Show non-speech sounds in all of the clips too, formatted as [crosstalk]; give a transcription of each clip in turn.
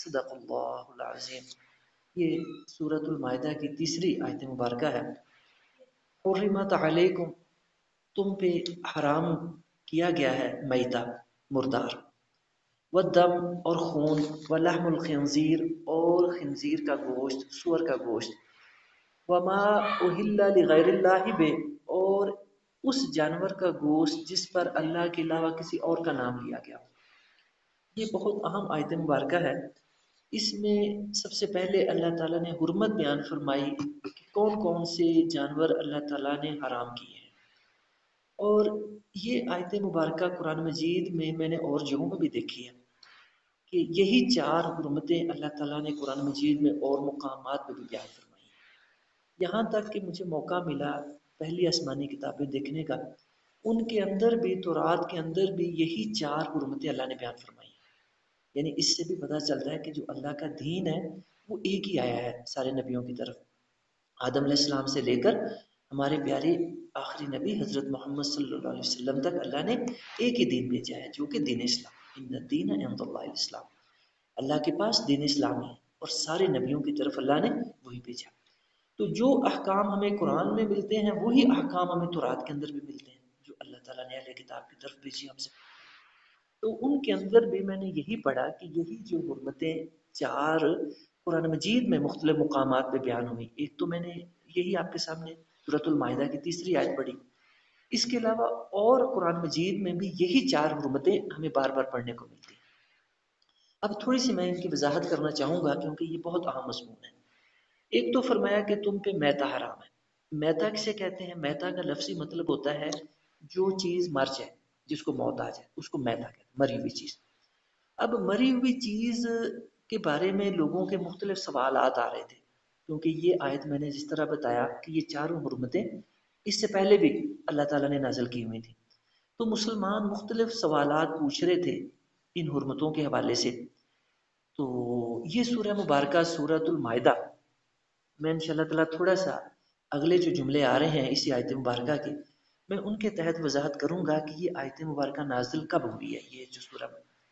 सदाक़ल्लाज़ीम ये सूरतमाहा की तीसरी आयत मुबारक है। और अलैकुम, तुम पे हराम किया गया है मैदा, मुर्दार। व दम और खून, व लहमलखीर और खनजीर का गोश्त, सुअर का गोश्त। वमा उहिल्ला बे, और उस जानवर का गोश्त जिस पर अल्लाह के अलावा किसी और का नाम लिया गया। ये बहुत अहम आयत मुबारक है। इसमें सबसे पहले अल्लाह ताला ने हुरमत बयान फरमाई कि कौन कौन से जानवर अल्लाह ताला ने हराम किए हैं। और ये आयत मुबारक कुरान मजीद में मैंने और जगहों पर भी देखी है कि यही चार हुरमतें अल्लाह ताला ने कुरान मजीद में और मुकाम पर भी बयान फरमाई। यहाँ तक कि मुझे मौका मिला पहली आसमानी किताबें देखने का। उनके अंदर भी तो रात के अंदर भी यही चार हुरमतें अल्लाह ने बयान फरमाई यानी इससे भी पता चलता है कि जो अल्लाह का दीन है, वो एक ही आया है सारे नबियों की तरफ़। आदम सलाम से लेकर हमारे प्यारे आखिरी नबी हज़रत मोहम्मद सल्लल्लाहु अलैहि वसल्लम तक अल्लाह ने एक ही दीन भेजा है, जो कि दीन इस्लाम। दीन इस्लाम। अल्लाह के पास दीन इस्लाम है और सारे नबियों की तरफ़ अल्लाह ने वही भेजा। तो जो अहकाम हमें कुरान में मिलते हैं, वही अहकाम हमें तुरात के अंदर भी मिलते हैं, जो अल्लाह ताला ने अहले किताब की तरफ़ भेजी हमसे। तो उनके अंदर भी मैंने यही पढ़ा कि यही जो गुरबतें चार कुरान मजीद में मुख्तलिफ़ मकाम पर बयान हुई, एक तो मैंने यही आपके सामने सूरतुलमाहिदा की तीसरी आयत पढ़ी। इसके अलावा और कुरान मजीद में भी यही चार गुरबतें हमें बार बार पढ़ने को मिलती हैं। अब थोड़ी सी मैं इनकी वजाहत करना चाहूँगा क्योंकि ये बहुत अहम मजमून है। एक तो फरमाया कि तुम पे मैता हराम है। मैता किसे कहते हैं? मैता का लफ्सी मतलब होता है जो चीज़ मर जाए। जिसको मौत आ जाए, उसको मैदा कहते मरी हुई चीज़। अब मरी हुई चीज़ के बारे में लोगों के मुख्तलिफ़ सवाल आ रहे थे, क्योंकि ये आयत मैंने जिस तरह बताया कि ये चारों हरमतें इससे पहले भी अल्लाह ताला ने नाजल की हुई थी। तो मुसलमान मुख्तलिफ़ सवाल पूछ रहे थे इन हरमतों के हवाले से। तो ये सूर्य मुबारक, सूरतुल मायदा, मैं इन थोड़ा सा अगले जो जुमले आ रहे हैं इसी आयत मुबारक के मैं उनके तहत वजाहत करूँगा कि ये आयत मुबारक नाजिल कब हुई है? ये जो सूरह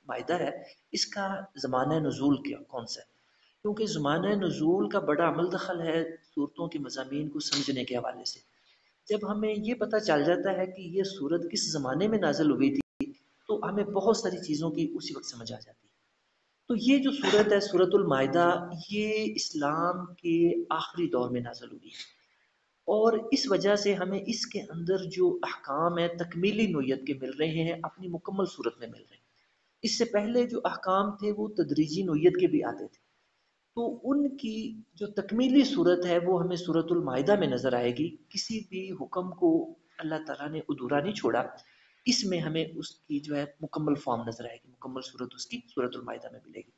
मायदा है, इसका ज़माना नजूल क्या, कौन सा है? क्योंकि ज़माना नजूल का बड़ा अमल दखल है सूरतों के मजामी को समझने के हवाले से। जब हमें ये पता चल जाता है कि ये सूरत किस ज़माने में नाजिल हुई थी तो हमें बहुत सारी चीज़ों की उसी वक्त समझ आ जाती है। तो ये जो सूरत है, सूरतुल मायदा, ये इस्लाम के आखिरी दौर में नाजल हुई है। और इस वजह से हमें इसके अंदर जो अहकाम है, तकमीली नोयत के मिल रहे हैं, अपनी मुकम्मल सूरत में मिल रहे हैं। इससे पहले जो अहकाम थे, वो तदरीजी नोयत के भी आते थे। तो उनकी जो तकमीली सूरत है, वो हमें सूरतुल मायदा में नज़र आएगी। किसी भी हुक्म को अल्लाह ताला ने अधूरा नहीं छोड़ा। इसमें हमें उसकी जो है, मुकम्मल फॉर्म नज़र आएगी। मुकम्मल सूरत उसकी सूरत मायदा में मिलेगी।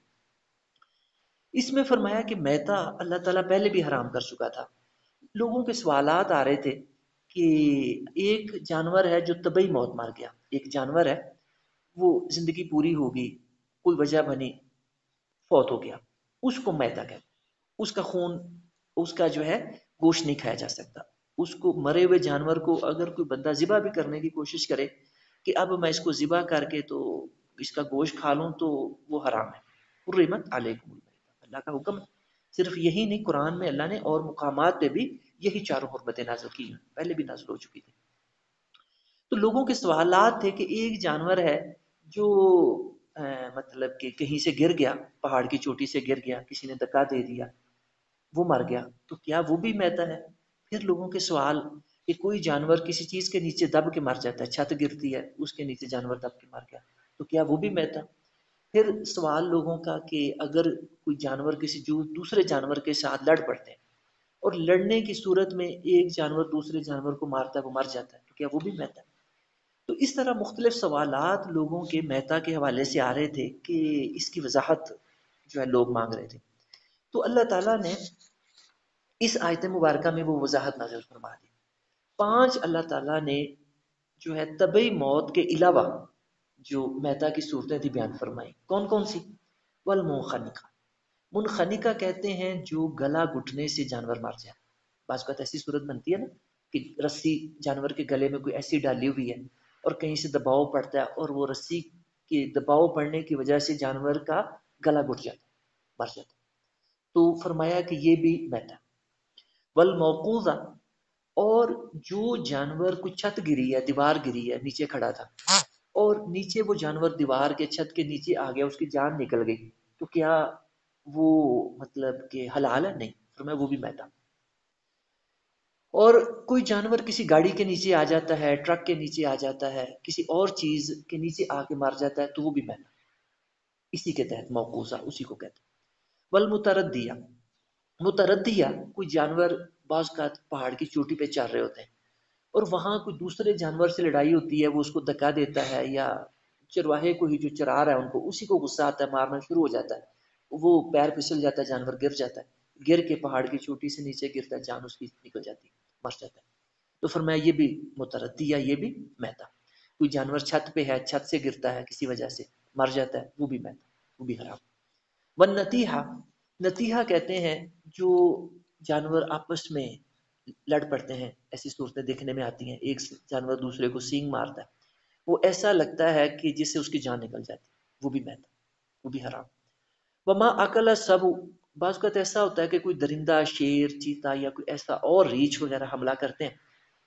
इसमें फरमाया कि मैता अल्लाह ताला पहले भी हराम कर चुका था। लोगों के सवाल आ रहे थे कि एक जानवर है जो तबई मौत मार गया। एक जानवर है, वो ज़िंदगी पूरी होगी, कोई वजह बनी, फौत हो गया। उसको मैदा कहते उसका खून, उसका जो है, गोश्त नहीं खाया जा सकता। उसको मरे हुए जानवर को अगर कोई बंदा जिबा भी करने की कोशिश करे कि अब मैं इसको ज़िबा करके तो इसका गोश्त खा लूँ तो वो हराम है। अल्लाह का हुक्म सिर्फ़ यही नहीं कुरान में अल्लाह ने और मुकाम पे भी यही चारों हरमतें नाजल की हैं। पहले भी नाजल हो चुकी थी। तो लोगों के सवाल थे कि एक जानवर है जो आ, मतलब कि कहीं से गिर गया पहाड़ की चोटी से गिर गया किसी ने धक्का दे दिया वो मर गया। तो क्या वो भी मैदा है? फिर लोगों के सवाल कि कोई जानवर किसी चीज़ के नीचे दब के मर जाता है छत गिरती है उसके नीचे जानवर दब के मर गया तो क्या वो भी मैदा फिर सवाल लोगों का कि अगर कोई जानवर किसी जू दूसरे जानवर के साथ लड़ पड़ते हैं और लड़ने की सूरत में एक जानवर दूसरे जानवर को मारता है, वो मर जाता है तो क्या वो भी मैदा है? तो इस तरह मुख्तलिफ़ सवाल लोगों के मेहता के हवाले से आ रहे थे कि इसकी वजाहत जो है लोग मांग रहे थे। तो अल्लाह ताला ने इस आयत मुबारक में वो वजाहत नाजिल फरमा दी। पाँच अल्लाह ताला ने जो है तबई मौत के अलावा जो मेहता की सूरतें थी बयान फरमाई कौन कौन सी? वल मुनखनिका मुनखनिका कहते हैं जो गला घुटने से जानवर मर जाए। बाज ऐसी सूरत बनती है ना कि रस्सी जानवर के गले में कोई ऐसी डाली हुई है और कहीं से दबाव पड़ता है और वो रस्सी के दबाव पड़ने की वजह से जानवर का गला घुट जाता है, मर जाता तो फरमाया कि ये भी मैदा। वल मौकूजा, और जो जानवर कुछ छत गिरी है, दीवार गिरी है, नीचे खड़ा था और नीचे वो जानवर दीवार के छत के नीचे आ गया, उसकी जान निकल गई। तो क्या वो मतलब कि हलाल है? नहीं फरमाया वो भी मैदा और कोई जानवर किसी गाड़ी के नीचे आ जाता है, ट्रक के नीचे आ जाता है, किसी और चीज़ के नीचे आके मार जाता है तो वो भी मैना इसी के तहत मौकूसा उसी को कहते वल मुतरदिया मुतरदिया कोई जानवर, बाज का पहाड़ की चोटी पे चल रहे होते हैं। और वहाँ कोई दूसरे जानवर से लड़ाई होती है, वो उसको धक्का देता है या चरवाहे को ही जो चरा रहा है उनको, उसी को गुस्सा आता है, मारना शुरू हो जाता है। वो पैर फिसल जाता है, जानवर गिर जाता है। गिर के पहाड़ की चोटी से नीचे गिरता है, जान उसकी निकल जाती है, मर जाता है। तो फरमाया ये भी मुतरदी या ये भी मैदा कोई जानवर छत पे है, छत से गिरता है किसी वजह से, मर जाता है, वो भी मैदा वो भी हराम। वन नतीहा नतीहा कहते हैं जो जानवर आपस में लड़ पड़ते हैं, ऐसी सूरतें देखने में आती हैं। एक जानवर दूसरे को सींग मारता है। वो ऐसा लगता है कि जिससे उसकी जान निकल जाती है। वो भी मैदा वो भी हराम। वमा अकल सब, बाज का ऐसा होता है कि कोई दरिंदा, शेर, चीता या कोई ऐसा और रीछ वगैरह हमला करते हैं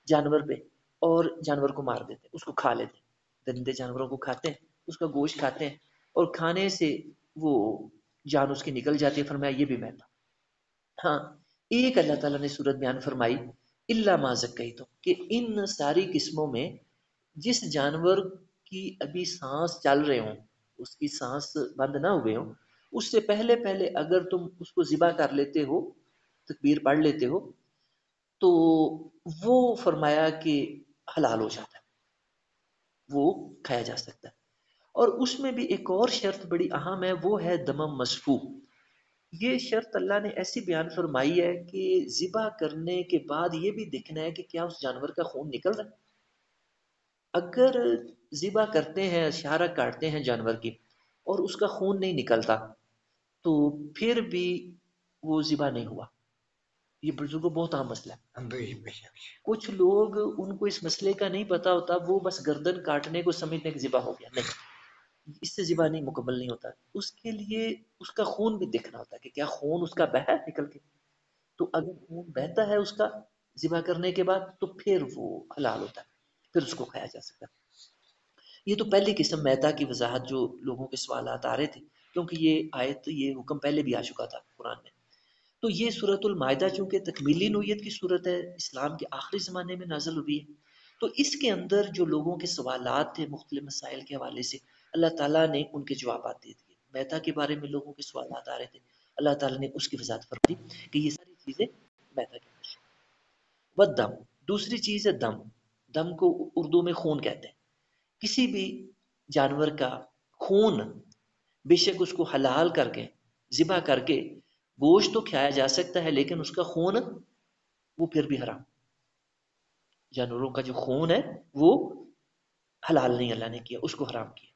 जानवर पे और जानवर को मार देते हैं, उसको खा लेते हैं। दरिंदे जानवरों को खाते हैं, उसका गोश्त खाते हैं और खाने से वो जान उसकी निकल जाती है। फरमाया, ये भी महँगा हाँ एक अल्लाह ताला ने सूरत बयान फरमाई, इल्ला माजक कही तो कि इन सारी किस्मों में जिस जानवर की अभी सांस चल रहे हो, उसकी सांस बंद ना हुए हो, उससे पहले पहले अगर तुम उसको जिबा कर लेते हो, तकबीर पढ़ लेते हो तो वो फरमाया कि हलाल हो जाता है, वो खाया जा सकता है। और उसमें भी एक और शर्त बड़ी अहम है, वो है दमम मसफू। ये शर्त अल्लाह ने ऐसी बयान फरमाई है कि जिबा करने के बाद ये भी देखना है कि क्या उस जानवर का खून निकल रहा है। अगर जिबा करते हैं शारा काटते हैं जानवर की और उसका खून नहीं निकलता तो फिर भी वो जिबा नहीं हुआ। ये बुज़ुर्गों बहुत आम मसला है। कुछ लोग उनको इस मसले का नहीं पता होता वो बस गर्दन काटने को समझने की जिबा हो गया नहीं। इससे जिबा नहीं, मुकम्मल नहीं होता। उसके लिए उसका खून भी देखना होता है कि क्या खून उसका बह निकल के। तो अगर खून बहता है उसका जिबा करने के बाद तो फिर वो हलाल होता है, फिर उसको खाया जा सकता है। ये तो पहली किस्म मैदा की वजाहत जो लोगों के सवाल आ रहे थे, क्योंकि ये आयत, ये हुक्म पहले भी आ चुका था कुरान में। तो ये सूरतुल मायदा चूँकि तकमीली नोयत की सूरत है, इस्लाम के आखिरी ज़माने में नाजल हुई है। तो इसके अंदर जो लोगों के सवाल थे मुख्तलि मसाइल के हवाले से अल्लाह ताला ने उनके जवाब दे दिए। मेहता के बारे में लोगों के सवाल आ रहे थे। अल्लाह ताला ने उसकी वजात फरमा दी कि ये सारी चीज़ें मैदा की व दम, दूसरी चीज़ है दम। दम को उर्दू में खून कहते हैं। किसी भी जानवर का खून बेशक उसको हलाल करके जिबा करके गोश्त तो खाया जा सकता है, लेकिन उसका खून वो फिर भी हराम। जानवरों का जो खून है, वो हलाल नहीं, अल्लाह ने किया, उसको हराम किया।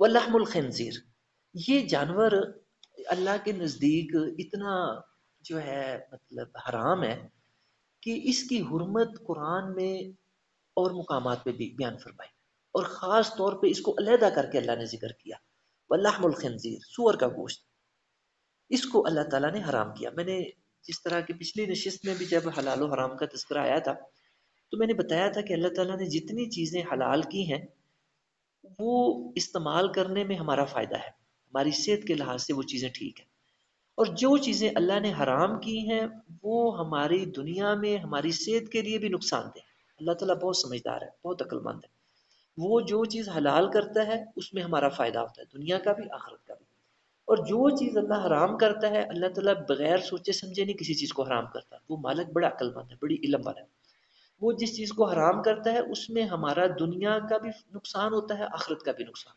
वल्लाहमुल खंजीर। ये जानवर अल्लाह के नज़दीक इतना जो है मतलब हराम है कि इसकी हरमत कुरान में और मुकाम पे भी बयान फरमाई। और ख़ास तौर पे इसको अलहदा करके अल्लाह ने ज़िक्र किया। वल्लाहमुल खंजीर, सुअर का गोश्त। इसको अल्लाह ताला ने हराम किया। मैंने जिस तरह की पिछली नशिस्त में भी जब हलाल हराम का तस्करा आया था तो मैंने बताया था कि अल्लाह ताला ने जितनी चीज़ें हलाल की हैं वो इस्तेमाल करने में हमारा फ़ायदा है। हमारी सेहत के लिहाज से वो चीज़ें ठीक है। और जो चीज़ें अल्लाह ने हराम की हैं, वो हमारी दुनिया में, हमारी सेहत के लिए भी नुकसानदेह है। अल्लाह ताला बहुत समझदार है, बहुत अक्लमंद है। वो जो चीज़ हलाल करता है, उसमें हमारा फ़ायदा होता है, दुनिया का भी, आखिरत का भी। और जो चीज़ अल्लाह हराम करता है, अल्लाह ताला बगैर सोचे समझे नहीं किसी चीज़ को हराम करता। वो मालक बड़ा अक्लमंद है, बड़ी इलम वाला है। वो जिस चीज़ को हराम करता है, उसमें हमारा दुनिया का भी नुकसान होता है, आखिरत का भी नुकसान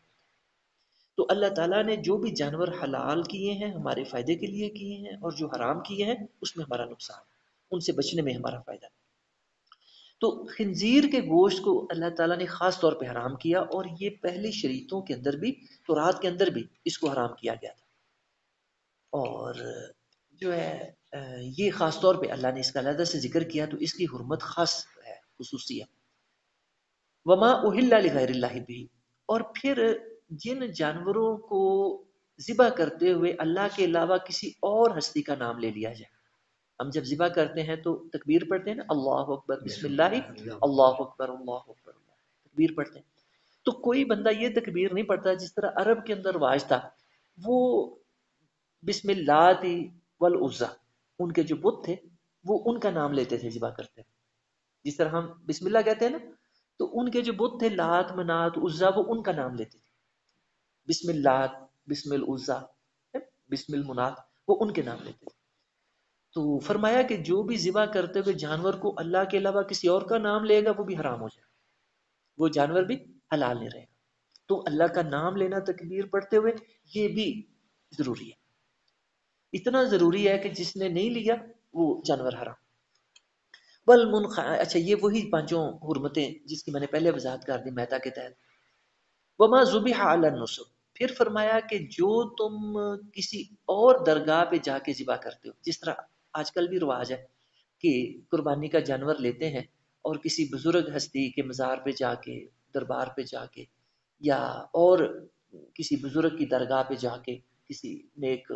तो अल्लाह ताला ने जो भी जानवर हलाल किए हैं, हमारे फ़ायदे के लिए किए हैं और जो हराम किए हैं, उसमें हमारा नुकसान उनसे बचने में हमारा फ़ायदा तो खंजीर के गोश्त को अल्लाह ताला ने ख़ास तौर पे हराम किया और ये पहली शरीतों के अंदर भी तो रात के अंदर भी इसको हराम किया गया था। और जो है ये ख़ास तौर पे अल्लाह ने इसका अलहदा से ज़िक्र किया तो इसकी हरमत ख़ास है खसूसिया वमा उहिल्ला भी और फिर जिन जानवरों को ज़िबा करते हुए अल्लाह के अलावा किसी और हस्ती का नाम ले लिया जाए, हम जब ज़िबा करते हैं तो तकबीर पढ़ते हैं ना, अल्लाह अकबर, बिस्मिल्लाह, अल्लाह अकबर अल्लाह अकबर, तकबीर पढ़ते हैं। तो कोई बंदा ये तकबीर नहीं पढ़ता जिस तरह अरब के अंदर वाज था, वो बिस्मिल्लाह थी वल उज़्ज़ा, उनके जो बुत थे, वो उनका नाम लेते थे जिबा करते जिस तरह हम बिस्मिल्लाह कहते हैं ना तो उनके जो बुत थे, लात, मनात, उज़्ज़ा, वो उनका नाम लेते थे। बिस्मिल्लाह बिस्मिल उज़्ज़ा बिस्मिल मुनात, वो उनके नाम लेते थे। तो फरमाया कि जो भी जिबा करते हुए जानवर को अल्लाह के अलावा किसी और का नाम लेगा, वो भी हराम हो जाएगा। वो जानवर भी हलाल नहीं रहेगा। तो अल्लाह का नाम लेना तकबीर पढ़ते हुए ये भी ज़रूरी है। इतना ज़रूरी है कि जिसने नहीं लिया, वो जानवर हरा बल मुन अच्छा ये वही पाँचों हरमतें जिसकी मैंने पहले वजाहत कर दी मेहता के तहत। वमा जुबिहा नुसब। फिर फरमाया कि जो तुम किसी और दरगाह पे जाके जिबा करते हो, जिस तरह आजकल भी रिवाज है कि कुर्बानी का जानवर लेते हैं और किसी बुज़ुर्ग हस्ती के मज़ार पे जाके, दरबार पे जाके, या और किसी बुज़ुर्ग की दरगाह पे जाके किसी नेक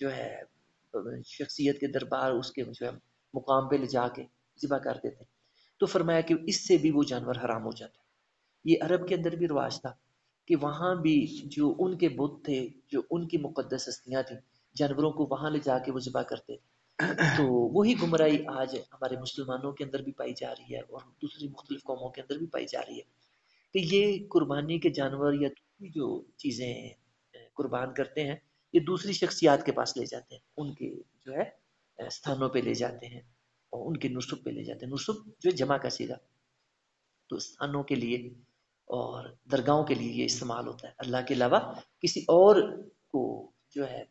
जो है शख्सियत के दरबार उसके जो है मुकाम पे ले जाके ज़िबा कर देते तो फरमाया कि इससे भी वो जानवर हराम हो जाता। ये अरब के अंदर भी रिवाज था कि वहाँ भी जो उनके बुद्ध थे जो उनकी मुकदस हस्तियाँ थी जानवरों को वहाँ ले जाके वो ज़िबा करते [coughs] तो वही गुमराही आज हमारे मुसलमानों के अंदर भी पाई जा रही है और दूसरी मुख्तलिफ़ कौमों के अंदर भी पाई जा रही है कि ये कुर्बानी के जानवर या जो चीज़ें कुर्बान करते हैं ये दूसरी शख्सियात के पास ले जाते हैं। उनके जो है स्थानों पे ले जाते हैं और उनके नुसुब पे ले जाते हैं। नुसुब जो है जमा का सीधा तो स्थानों के लिए और दरगाहों के लिए ये इस्तेमाल होता है। अल्लाह के अलावा किसी और को जो है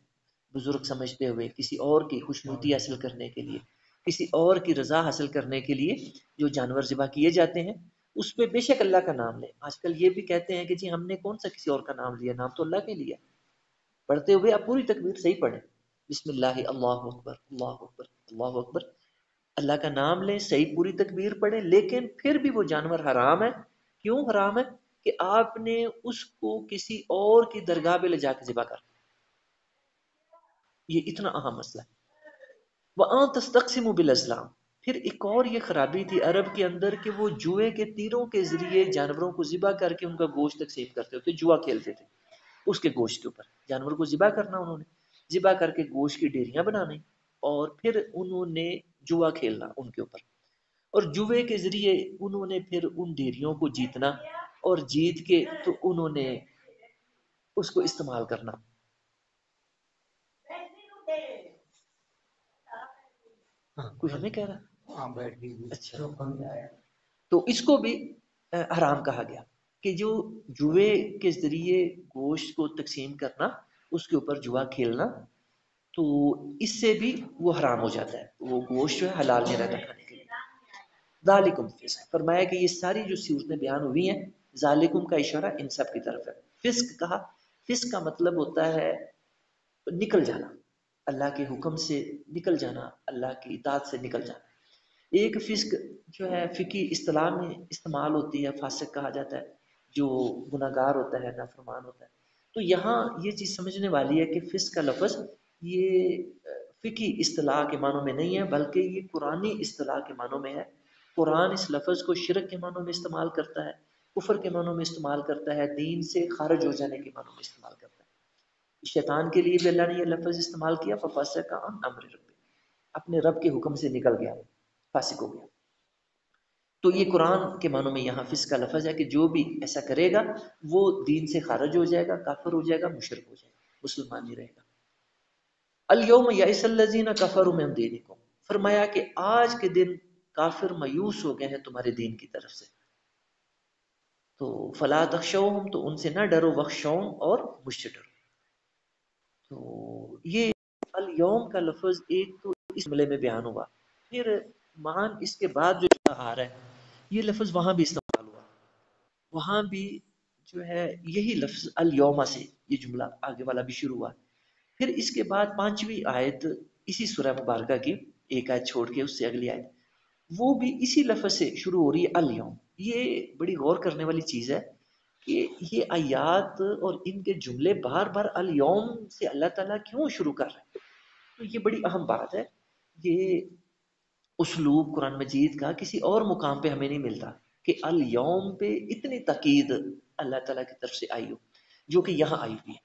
बुज़ुर्ग समझते हुए, किसी और की खुशनुती हासिल करने के लिए, किसी और की रजा हासिल करने के लिए जो जानवर ज़िबा किए जाते हैं, उस पर बेशक अल्लाह का नाम ले। आजकल ये भी कहते हैं कि जी हमने कौन सा किसी और का नाम लिया? नाम तो अल्लाह के लिया। पढ़ते हुए आप पूरी तकबीर सही पढ़ें। बिस्मिल्लाह, अल्लाह अकबर अल्लाह अकबर अल्लाह अकबर। अल्लाह का नाम लें, सही पूरी तकबीर पढ़ें, लेकिन फिर भी वो जानवर हराम है। क्यों हराम है? कि आपने उसको किसी और की दरगाह पे ले जाकर जिबा कर। ये इतना अहम मसला है। वह तस्तकसिम बिलस्लाम फिर एक और ये खराबी थी अरब के अंदर कि वो जुए के तीरों के ज़रिए जानवरों को जिबा करके उनका गोश्त तकसीम करते होते जुआ खेलते थे। उसके गोश्त के ऊपर। जानवर को ज़िबा करना उन्होंने। ज़िबा करके गोश्त की डेरियाँ बनानी और फिर उन्होंने जुआ खेलना उनके ऊपर। और जुए के ज़रिए उन्होंने फिर उन डेरियों को जीतना और जीत के तो उन्होंने उसको इस्तेमाल करना। हाँ कोई हमें कह रहा? हाँ बैठ अच्छा। तो इसको भी हराम कहा गया। कि जो जुए के ज़रिए गोश्त को तकसीम करना, उसके ऊपर जुआ खेलना तो इससे भी वो हराम हो जाता है। वो गोश्त जो है हलाल नहीं रहता खाने के लिए। जालिकुम फिस्क। फरमाया कि ये सारी जो सूरतें बयान हुई हैं, जालिकुम का इशारा इन सब की तरफ़ है। फिस्क कहा, फिस्क का मतलब होता है निकल जाना। अल्लाह के हुक्म से निकल जाना, अल्लाह की इतात से निकल जाना। एक फिस्क जो है फ़िकी इस्तेलाह में इस्तेमाल होती है, फासिक कहा जाता है। जो गुनागार होता है, नाफरमान होता है। तो यहाँ ये चीज़ समझने वाली है कि फ़िस का लफज ये फ़िकी असलाह के मानों में नहीं है, बल्कि ये कुरानी असलाह के मानों में है। कुरान इस लफज को शिरक के मानों में इस्तेमाल करता है, कुफर के मानों में इस्तेमाल करता है, दीन से खारज हो जाने के मानों में इस्तेमाल करता है। शैतान के लिए भी अल्लाह ने यह लफ्ज़ इस्तेमाल किया फफास का अमर रब अपने रब के हुक्म से निकल गया, फासिक हो गया। तो ये कुरान के मानों में यहाँ फिस का लफज है कि जो भी ऐसा करेगा, वो दीन से खारिज हो जाएगा, काफर हो जाएगा, मुशरक हो जाएगा, मुसलमान ही रहेगा। अलयोम यासल्लजीना कफर में दीन को फरमाया कि आज के दिन काफिर मायूस हो गए हैं तुम्हारे दीन की तरफ़ से। तो फला तख्शोम तो उनसे ना डरो बख्शोम और मुझसे डरो। तो ये अलयोम का लफज एक तो इस मले में बयान हुआ। फिर मान इसके बाद जो आ रहा है ये लफ्ज़ वहाँ भी इस्तेमाल हुआ। वहाँ भी जो है, यही लफ्ज़ अलयोमा से ये जुमला आगे वाला भी शुरू हुआ। फिर इसके बाद पांचवी आयत इसी सुरह मुबारक की, एक आयत छोड़ के उससे अगली आयत, वो भी इसी लफ्ज़ से शुरू हो रही है, अलयोम। ये बड़ी गौर करने वाली चीज़ है कि ये आयात और इनके जुमले बार बार अलयोम से अल्लाह ताला क्यों शुरू कर रहे हैं? तो ये बड़ी अहम बात है। ये उसलूब कुरान मजीद का किसी और मुकाम पे हमें नहीं मिलता कि अल यौम पे इतनी तकीद अल्लाह ताला की तरफ़ से आई हो, जो कि यहाँ आई हुई है।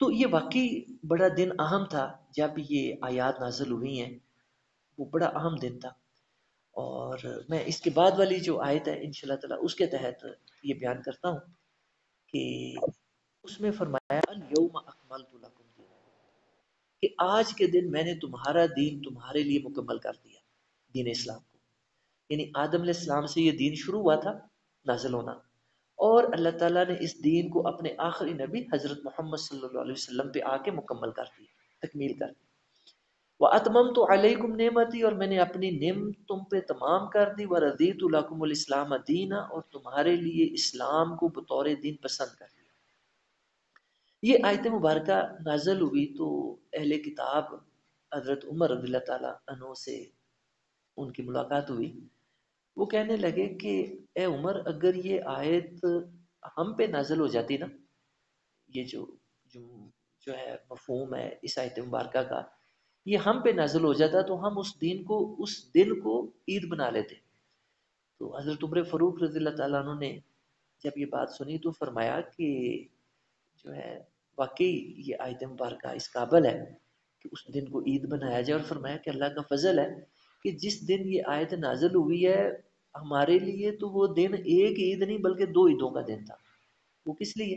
तो ये वाकई बड़ा दिन अहम था, जब ये आयात नाजल हुई हैं, वो बड़ा अहम दिन था। और मैं इसके बाद वाली जो आयत है इन ताला, उसके तहत ये बयान करता हूँ कि उसमें फरमाया आज के दिन मैंने तुम्हारा दीन तुम्हारे लिए मुकम्मल कर दिया। दीन इस्लाम को। यानी आदम इस्लाम से ये दीन शुरू हुआ था नाजिल होना और अल्लाह ताला ने इस दीन को अपने आखिरी नबी हज़रत मोहम्मद सल्लल्लाहु अलैहि वसल्लम पे आके मुकम्मल कर दिया, तकमील कर दी व अतमम तो अलैकुम नेमती और मैंने अपनी नेम तुम पे तमाम कर दी। व रदीत इस्लाम दीना, और तुम्हारे लिए इस्लाम को बतौर दीन पसंद कर दिया। ये आयत मुबारक नाजल हुई तो अहले किताब हज़रत उमर रदी तु से उनकी मुलाकात हुई। वो कहने लगे कि, ए उमर, अगर ये आयत हम पे नाजल हो जाती ना, ये जो जो जो है मफहूम है इस आयत मुबारक का, ये हम पे नाजल हो जाता तो हम उस दिन को, उस दिन को ईद बना लेते। तो हज़रत उम्र फ़रूक रज़ी तु ने जब ये बात सुनी तो फरमाया कि, जो है, वाकई ये आयत मुबारक इस काबल है कि उस दिन को ईद बनाया जाए और फरमाया कि अल्लाह का फजल है कि जिस दिन ये आयत नाजल हुई है, हमारे लिए तो वो दिन एक ईद नहीं, बल्कि दो ईदों का दिन था। वो किस लिए?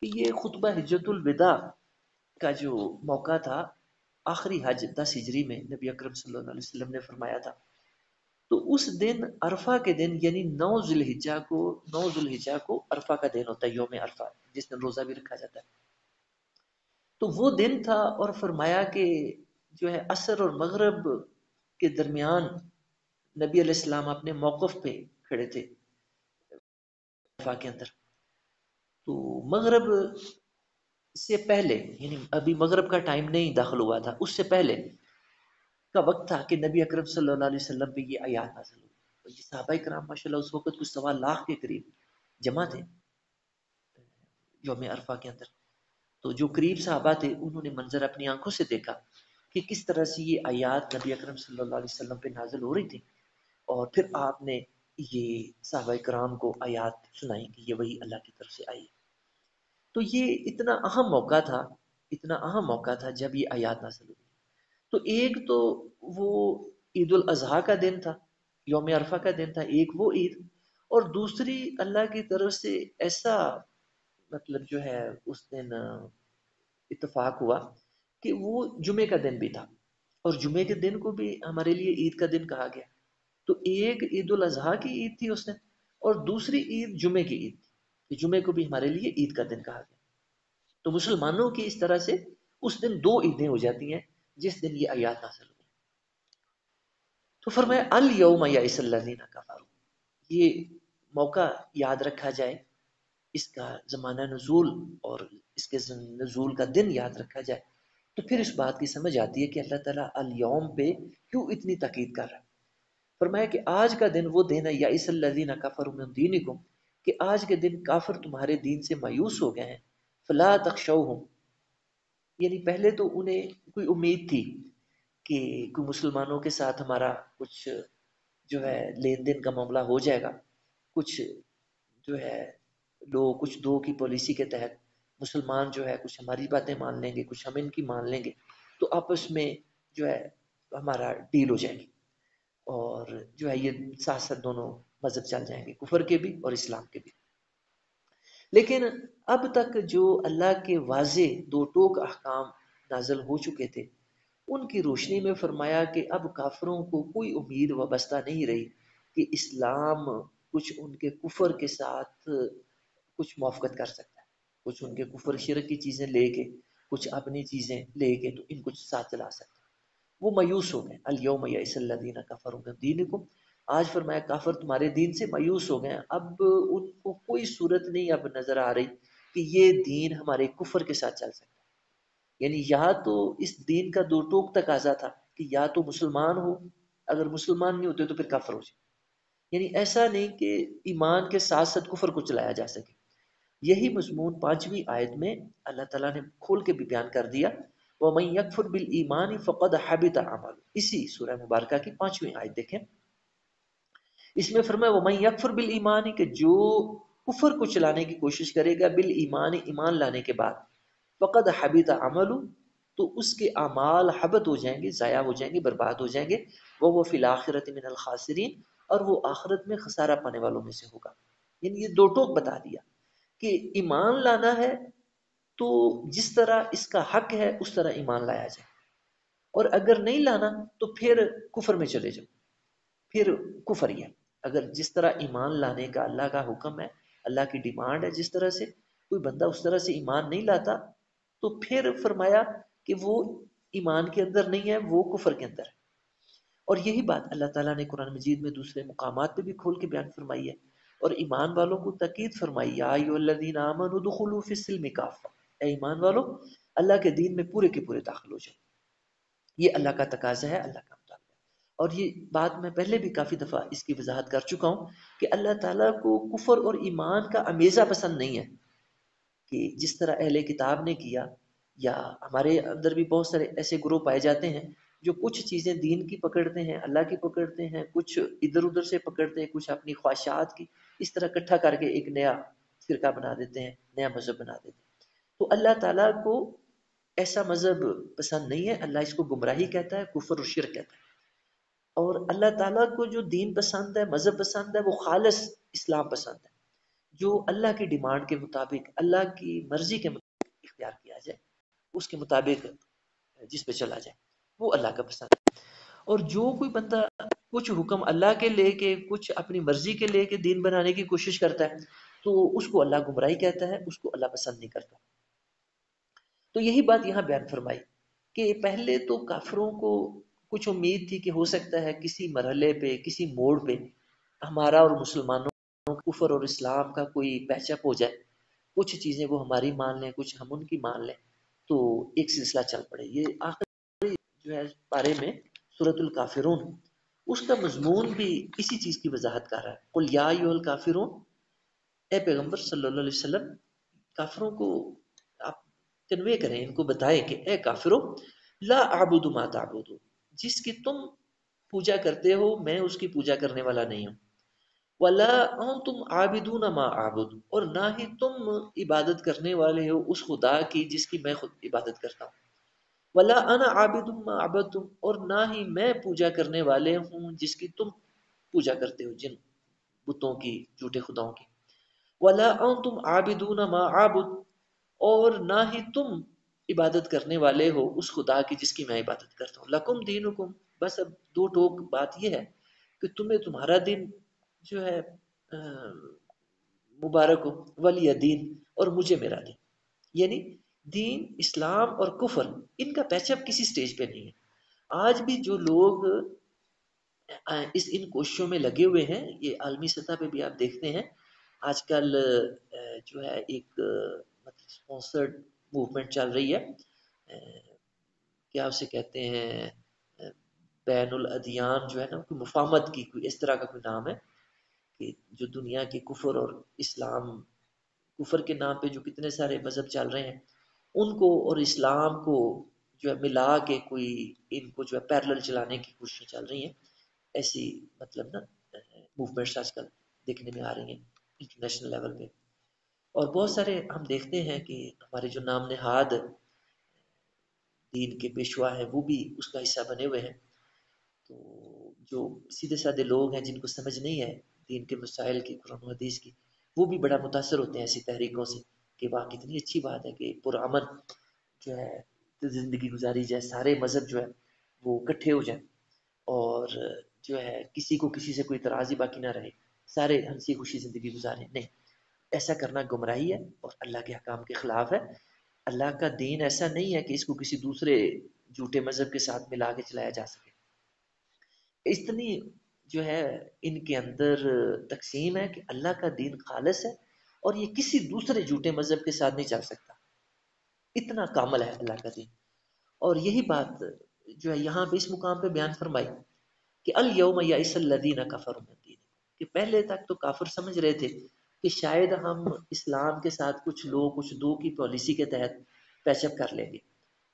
कि ये खुतबा हिजतुल विदा का जो मौका था, आखिरी हज दस हिजरी में नबी अकरम सल्लल्लाहु अलैहि वसल्लम ने फरमाया था। तो उस दिन अरफा के दिन, यानी नौ जुलहिजा को, नौ जुलहिजा को अरफा का दिन होता है, योम अरफा जिस दिन रोजा भी रखा जाता है। तो वो दिन था और फरमाया कि जो है असर और मगरब के दरमियान नबी अलैहिस्सलाम अपने मौकफ पे खड़े थे के अंदर। तो मगरब से पहले, यानी अभी मगरब का टाइम नहीं दाखिल हुआ था, उससे पहले का वक्त था कि नबी अकरम सल्लल्लाहु अलैहि वसल्लम पे ये आयात नाजिल हुई। ये सहाबा कराम, माशाल्लाह, उस वक्त कुछ सवा लाख के करीब जमा थे योम अरफा के अंदर। तो जो करीब साहबा थे, उन्होंने मंजर अपनी आँखों से देखा। कि किस तरह से ये आयात नबी अकरम सल्लल्लाहु अलैहि वसल्लम पे नाजिल हो रही थी? और फिर आपने ये साहब कराम को आयात सुनाई कि ये वही अल्लाह की तरफ़ से आई। तो ये इतना अहम मौका था, इतना अहम मौका था जब ये आयात नाजिल हुई। तो एक तो वो ईद अजहा का दिन था, योम अरफा का दिन था, एक वो ईद। और दूसरी अल्लाह की तरफ़ से ऐसा मतलब जो है उस दिन इतफाक हुआ कि वो जुमे का दिन भी था। और जुमे के दिन को भी हमारे लिए ईद का दिन कहा गया। तो एक ईद उल अजहा की ईद थी उसने, और दूसरी ईद जुमे की ईद थी। जुमे को भी हमारे लिए ईद का दिन कहा गया। तो मुसलमानों की इस तरह से उस दिन दो ईदें हो जाती हैं, जिस दिन ये आयात हासिल हुई। तो फरमाया, अल यौम कफारू। ये मौका याद रखा जाए, इसका जमाना नजूल और इसके नजूल का दिन याद रखा जाए। तो फिर इस बात की समझ आती है कि अल्लाह ताला अलयौम पे क्यों इतनी तकीद कर रहा है? फरमाया कि आज का दिन वो दिन है, या इसल्लजीना कफर दीनिकुम, कि आज के दिन काफर तुम्हारे दीन से मायूस हो गए हैं। फला तख्शौहुम। यानी पहले तो उन्हें कोई उम्मीद थी कि कोई मुसलमानों के साथ हमारा कुछ जो है लेन देन का मामला हो जाएगा। कुछ जो है लोग, कुछ दो की पॉलिसी के तहत मुसलमान जो है, कुछ हमारी बातें मान लेंगे, कुछ हम इनकी मान लेंगे तो आपस में जो है, हमारा डील हो जाएगी। और जो है, ये साथ साथ दोनों मज़हब चल जाएँगे, कुफर के भी और इस्लाम के भी। लेकिन अब तक जो अल्लाह के वाजे, दो टोक अहकाम नाजल हो चुके थे, उनकी रोशनी में फरमाया कि अब काफरों को कोई उम्मीद वाबस्ता नहीं रही कि इस्लाम कुछ उनके कुफर के साथ कुछ मुआफ़त कर सकता। कुछ उनके कुफर शिर की चीज़ें लेके, कुछ अपनी चीज़ें लेके तो इनको साथ चला सकता वो मायूस हो गए। अलयमदीन कफर दीन को आज फरमाया, काफर तुम्हारे दीन से मायूस हो गए अब उनको कोई सूरत नहीं अब नज़र आ रही कि ये दीन हमारे कुफर के साथ चल सकता यानी या तो इस दीन का दो टोक तकाजा था कि या तो मुसलमान हो। अगर मुसलमान नहीं होते तो फिर काफर हो जाए। यानी ऐसा नहीं कि ईमान के साथ साथ कुफर को चलाया जा सके। यही मजमून पांचवी आयत में अल्लाह ताला ने खोल के भी बयान कर दिया, वह मई यकफुर बिल ईमान फ़कद हाबित अमल। इसी सूरह मुबारक की पांचवी आयत देखें। इसमें फरमाया, वह मई यकफुर बिल ईमान के जो कुफर को चलाने की कोशिश करेगा, बिल ईमान ईमान लाने के बाद, फ़कद हाबित अमल तो उसके अमाल हबत हो जाएँगे, ज़ाया हो जाएँगे, बर्बाद हो जाएँगे। वह वो फिल आखिरत मिनल खासरीन, और वो आखिरत में खसारा पाने वालों में से होगा। यानी ये दो टोक बता दिया। कि ईमान लाना है तो जिस तरह इसका हक है, उस तरह ईमान लाया जाए। और अगर नहीं लाना तो फिर कुफर में चले जाओ। फिर कुफर ही है। अगर जिस तरह ईमान लाने का अल्लाह का हुक्म है, अल्लाह की डिमांड है जिस तरह से, कोई बंदा उस तरह से ईमान नहीं लाता तो फिर फरमाया कि वो ईमान के अंदर नहीं है, वो कुफर के अंदर है। और यही बात अल्लाह ताला ने कुरान मजीद में दूसरे मुकाम पे भी खोल के बयान फरमाई है। और ईमान वालों को तकीद फरमाई ईमान वालों, अल्लाह के दीन में पूरे के पूरे दाखिल हो जाओ ये अल्लाह का तकाजा है, अल्लाह का मुताबिक और ये बात मैं पहले भी काफ़ी दफ़ा इसकी वजाहत कर चुका हूँ कि अल्लाह ताला को कुफर और ईमान का अमेज़ा पसंद नहीं है कि जिस तरह अहले किताब ने किया, या हमारे अंदर भी बहुत सारे ऐसे ग्रुप पाए जाते हैं जो कुछ चीज़ें दीन की पकड़ते हैं, अल्लाह की पकड़ते हैं, कुछ इधर उधर से पकड़ते हैं, कुछ अपनी ख्वाहिशात की। इस तरह इकट्ठा करके एक नया फिरका बना देते हैं, नया मज़हब बना देते हैं। तो अल्लाह ताला को ऐसा मज़हब पसंद नहीं है, अल्लाह इसको गुमराही कहता है, कुफर और शिर कहता है। और अल्लाह ताला को जो दीन पसंद है, मज़हब पसंद है, वो खालस इस्लाम पसंद है, जो अल्लाह की डिमांड के मुताबिक, अल्लाह की मर्ज़ी के मुताबिक इख्तियार किया जाए, उसके मुताबिक जिस पे चला जाए, वो अल्लाह का पसंद और जो कोई बंदा कुछ हुक्म अल्लाह के लेके, कुछ अपनी मर्ज़ी के लेके दीन बनाने की कोशिश करता है तो उसको अल्लाह गुमराही कहता है, उसको अल्लाह पसंद नहीं करता। तो यही बात यहाँ बयान फरमाई कि पहले तो काफरों को कुछ उम्मीद थी कि हो सकता है किसी मरहले पे, किसी मोड़ पे हमारा और मुसलमानों कुफर और इस्लाम का कोई पैचअप हो जाए, कुछ चीज़ें वो हमारी मान लें, कुछ हम उनकी मान लें तो एक सिलसिला चल पड़े। ये आखिर जो है बारे में सूरतुल काफिरून। उसका मजमून भी इसी चीज़ की वजाहत कर रहा है। कुल याल काफिरून, ए पैगंबर वसल्लम, काफिरों को आप कन्वे करें, इनको बताएँ कि, ए काफिरों, ला आबुदु मा ताबुदु जिसकी तुम पूजा करते हो, मैं उसकी पूजा करने वाला नहीं हूँ। वला तुम आबिदू न मा आबुद और ना ही तुम इबादत करने वाले हो उस खुदा की जिसकी मैं खुद इबादत करता हूँ। वला अना आबिदुम आबदुम और ना ही मैं पूजा करने वाले हूँ जिसकी तुम पूजा करते हो, जिन बुतों की, झूठे खुदाओं की। वला तुम आबिदून मा आबुद, और ना ही तुम इबादत करने वाले हो उस खुदा की जिसकी मैं इबादत करता हूँ। लकुम दीनुकुम, बस अब दो टोक बात यह है कि तुम्हें तुम्हारा दिन जो है मुबारक हो वली दीन, और मुझे मेरा दिन। यानी दीन, इस्लाम और कुफर, इनका पैचअप किसी स्टेज पे नहीं है। आज भी जो लोग इस इन कोशिशों में लगे हुए हैं, ये आलमी सतह पे भी आप देखते हैं, आजकल जो है एक मतलब स्पॉन्सर्ड मूवमेंट चल रही है। क्या उसे कहते हैं बैनुल अदियान जो है ना कोई मुफामत की कोई, इस तरह का कोई नाम है कि जो दुनिया के कुफर और इस्लाम, कुफर के नाम पे जो कितने सारे मज़हब चल रहे हैं उनको और इस्लाम को जो है मिला के कोई इनको जो है पैरल चलाने की कोशिश चल रही हैं, ऐसी मतलब ना मूवमेंट्स आजकल देखने में आ रही हैं इंटरनेशनल लेवल पे और बहुत सारे हम देखते हैं कि हमारे जो नाम नहाद दीन के पेशवा हैं, वो भी उसका हिस्सा बने हुए हैं। तो जो सीधे साधे लोग हैं जिनको समझ नहीं है दीन के मसाइल की, कुरान हदीस की, वो भी बड़ा मुतासर होते हैं ऐसी तहरीकों से। कि वाह, कितनी अच्छी बात है कि पुरान जो है, ज़िंदगी गुजारी जाए, सारे मज़हब जो है, वो इकट्ठे हो जाए और जो है, किसी को किसी से कोई तराजी बाकी ना रहे। सारे हँसी खुशी ज़िंदगी गुजारें। नहीं, ऐसा करना गुमराही है और अल्लाह के हकाम के ख़िलाफ़ है। अल्लाह का दीन ऐसा नहीं है कि इसको किसी दूसरे झूठे मज़हब के साथ मिला के चलाया जा सके। इतनी जो है, इनके अंदर तकसीम है कि अल्लाह का दीन खालस है और ये किसी दूसरे झूठे मज़हब के साथ नहीं चल सकता। इतना कामल है अल्लाह का दिन। और यही बात जो है, यहाँ पे इस मुकाम पे बयान फरमाई कि अल यौम यासल्लदीन कफर कि पहले तक तो काफिर समझ रहे थे कि शायद हम इस्लाम के साथ कुछ लोग, कुछ दो की पॉलिसी के तहत पैचअप कर लेंगे।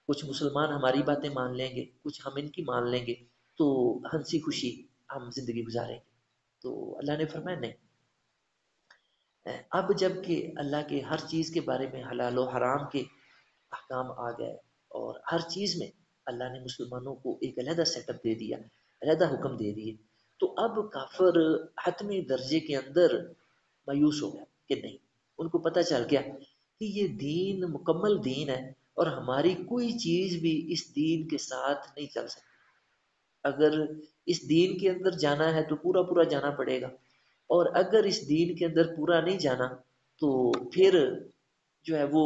कुछ मुसलमान हमारी बातें मान लेंगे, कुछ हम इनकी मान लेंगे तो हँसी खुशी हम ज़िंदगी गुजारेंगे। तो अल्लाह ने फरमाया, नहीं अब जबकि अल्लाह के हर चीज़ के बारे में हलाल हराम के अहकाम आ गए और हर चीज़ में अल्लाह ने मुसलमानों को एक अलहदा सेटअप दे दिया, अलहदा हुक्म दे दिए तो अब काफर हतमी दर्जे के अंदर मायूस हो गया कि नहीं। उनको पता चल गया कि ये दीन मुकम्मल दीन है और हमारी कोई चीज़ भी इस दीन के साथ नहीं चल सकती। अगर इस दीन के अंदर जाना है तो पूरा पूरा जाना पड़ेगा। और अगर इस दीन के अंदर पूरा नहीं जाना तो फिर जो है वो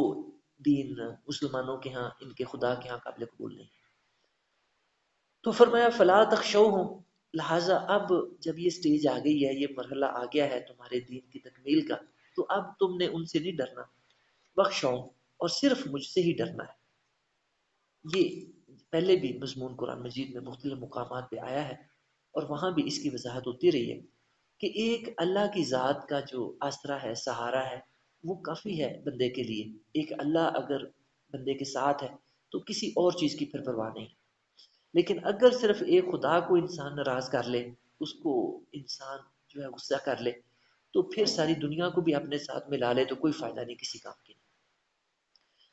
दीन मुसलमानों के यहाँ, इनके खुदा के यहाँ काबिल कबूल नहीं है। तो फरमाया, फला तख्शो हूँ लिहाजा अब जब ये स्टेज आ गई है, ये मरहला आ गया है तुम्हारे दीन की तकमील का तो अब तुमने उनसे नहीं डरना। बख्शो और सिर्फ़ मुझसे ही डरना है। ये पहले भी मजमून कुरान मजीद में मुख्तलि मकाम पे आया है, और वहाँ भी इसकी वजाहत होती रही है। कि एक अल्लाह की ज़ात का जो आसरा है, सहारा है, वो काफ़ी है बंदे के लिए। एक अल्लाह अगर बंदे के साथ है तो किसी और चीज़ की फिर परवाह नहीं। लेकिन अगर सिर्फ़ एक खुदा को इंसान नाराज़ कर ले, उसको इंसान जो है गुस्सा कर ले तो फिर सारी दुनिया को भी अपने साथ मिला ले तो कोई फ़ायदा नहीं किसी काम की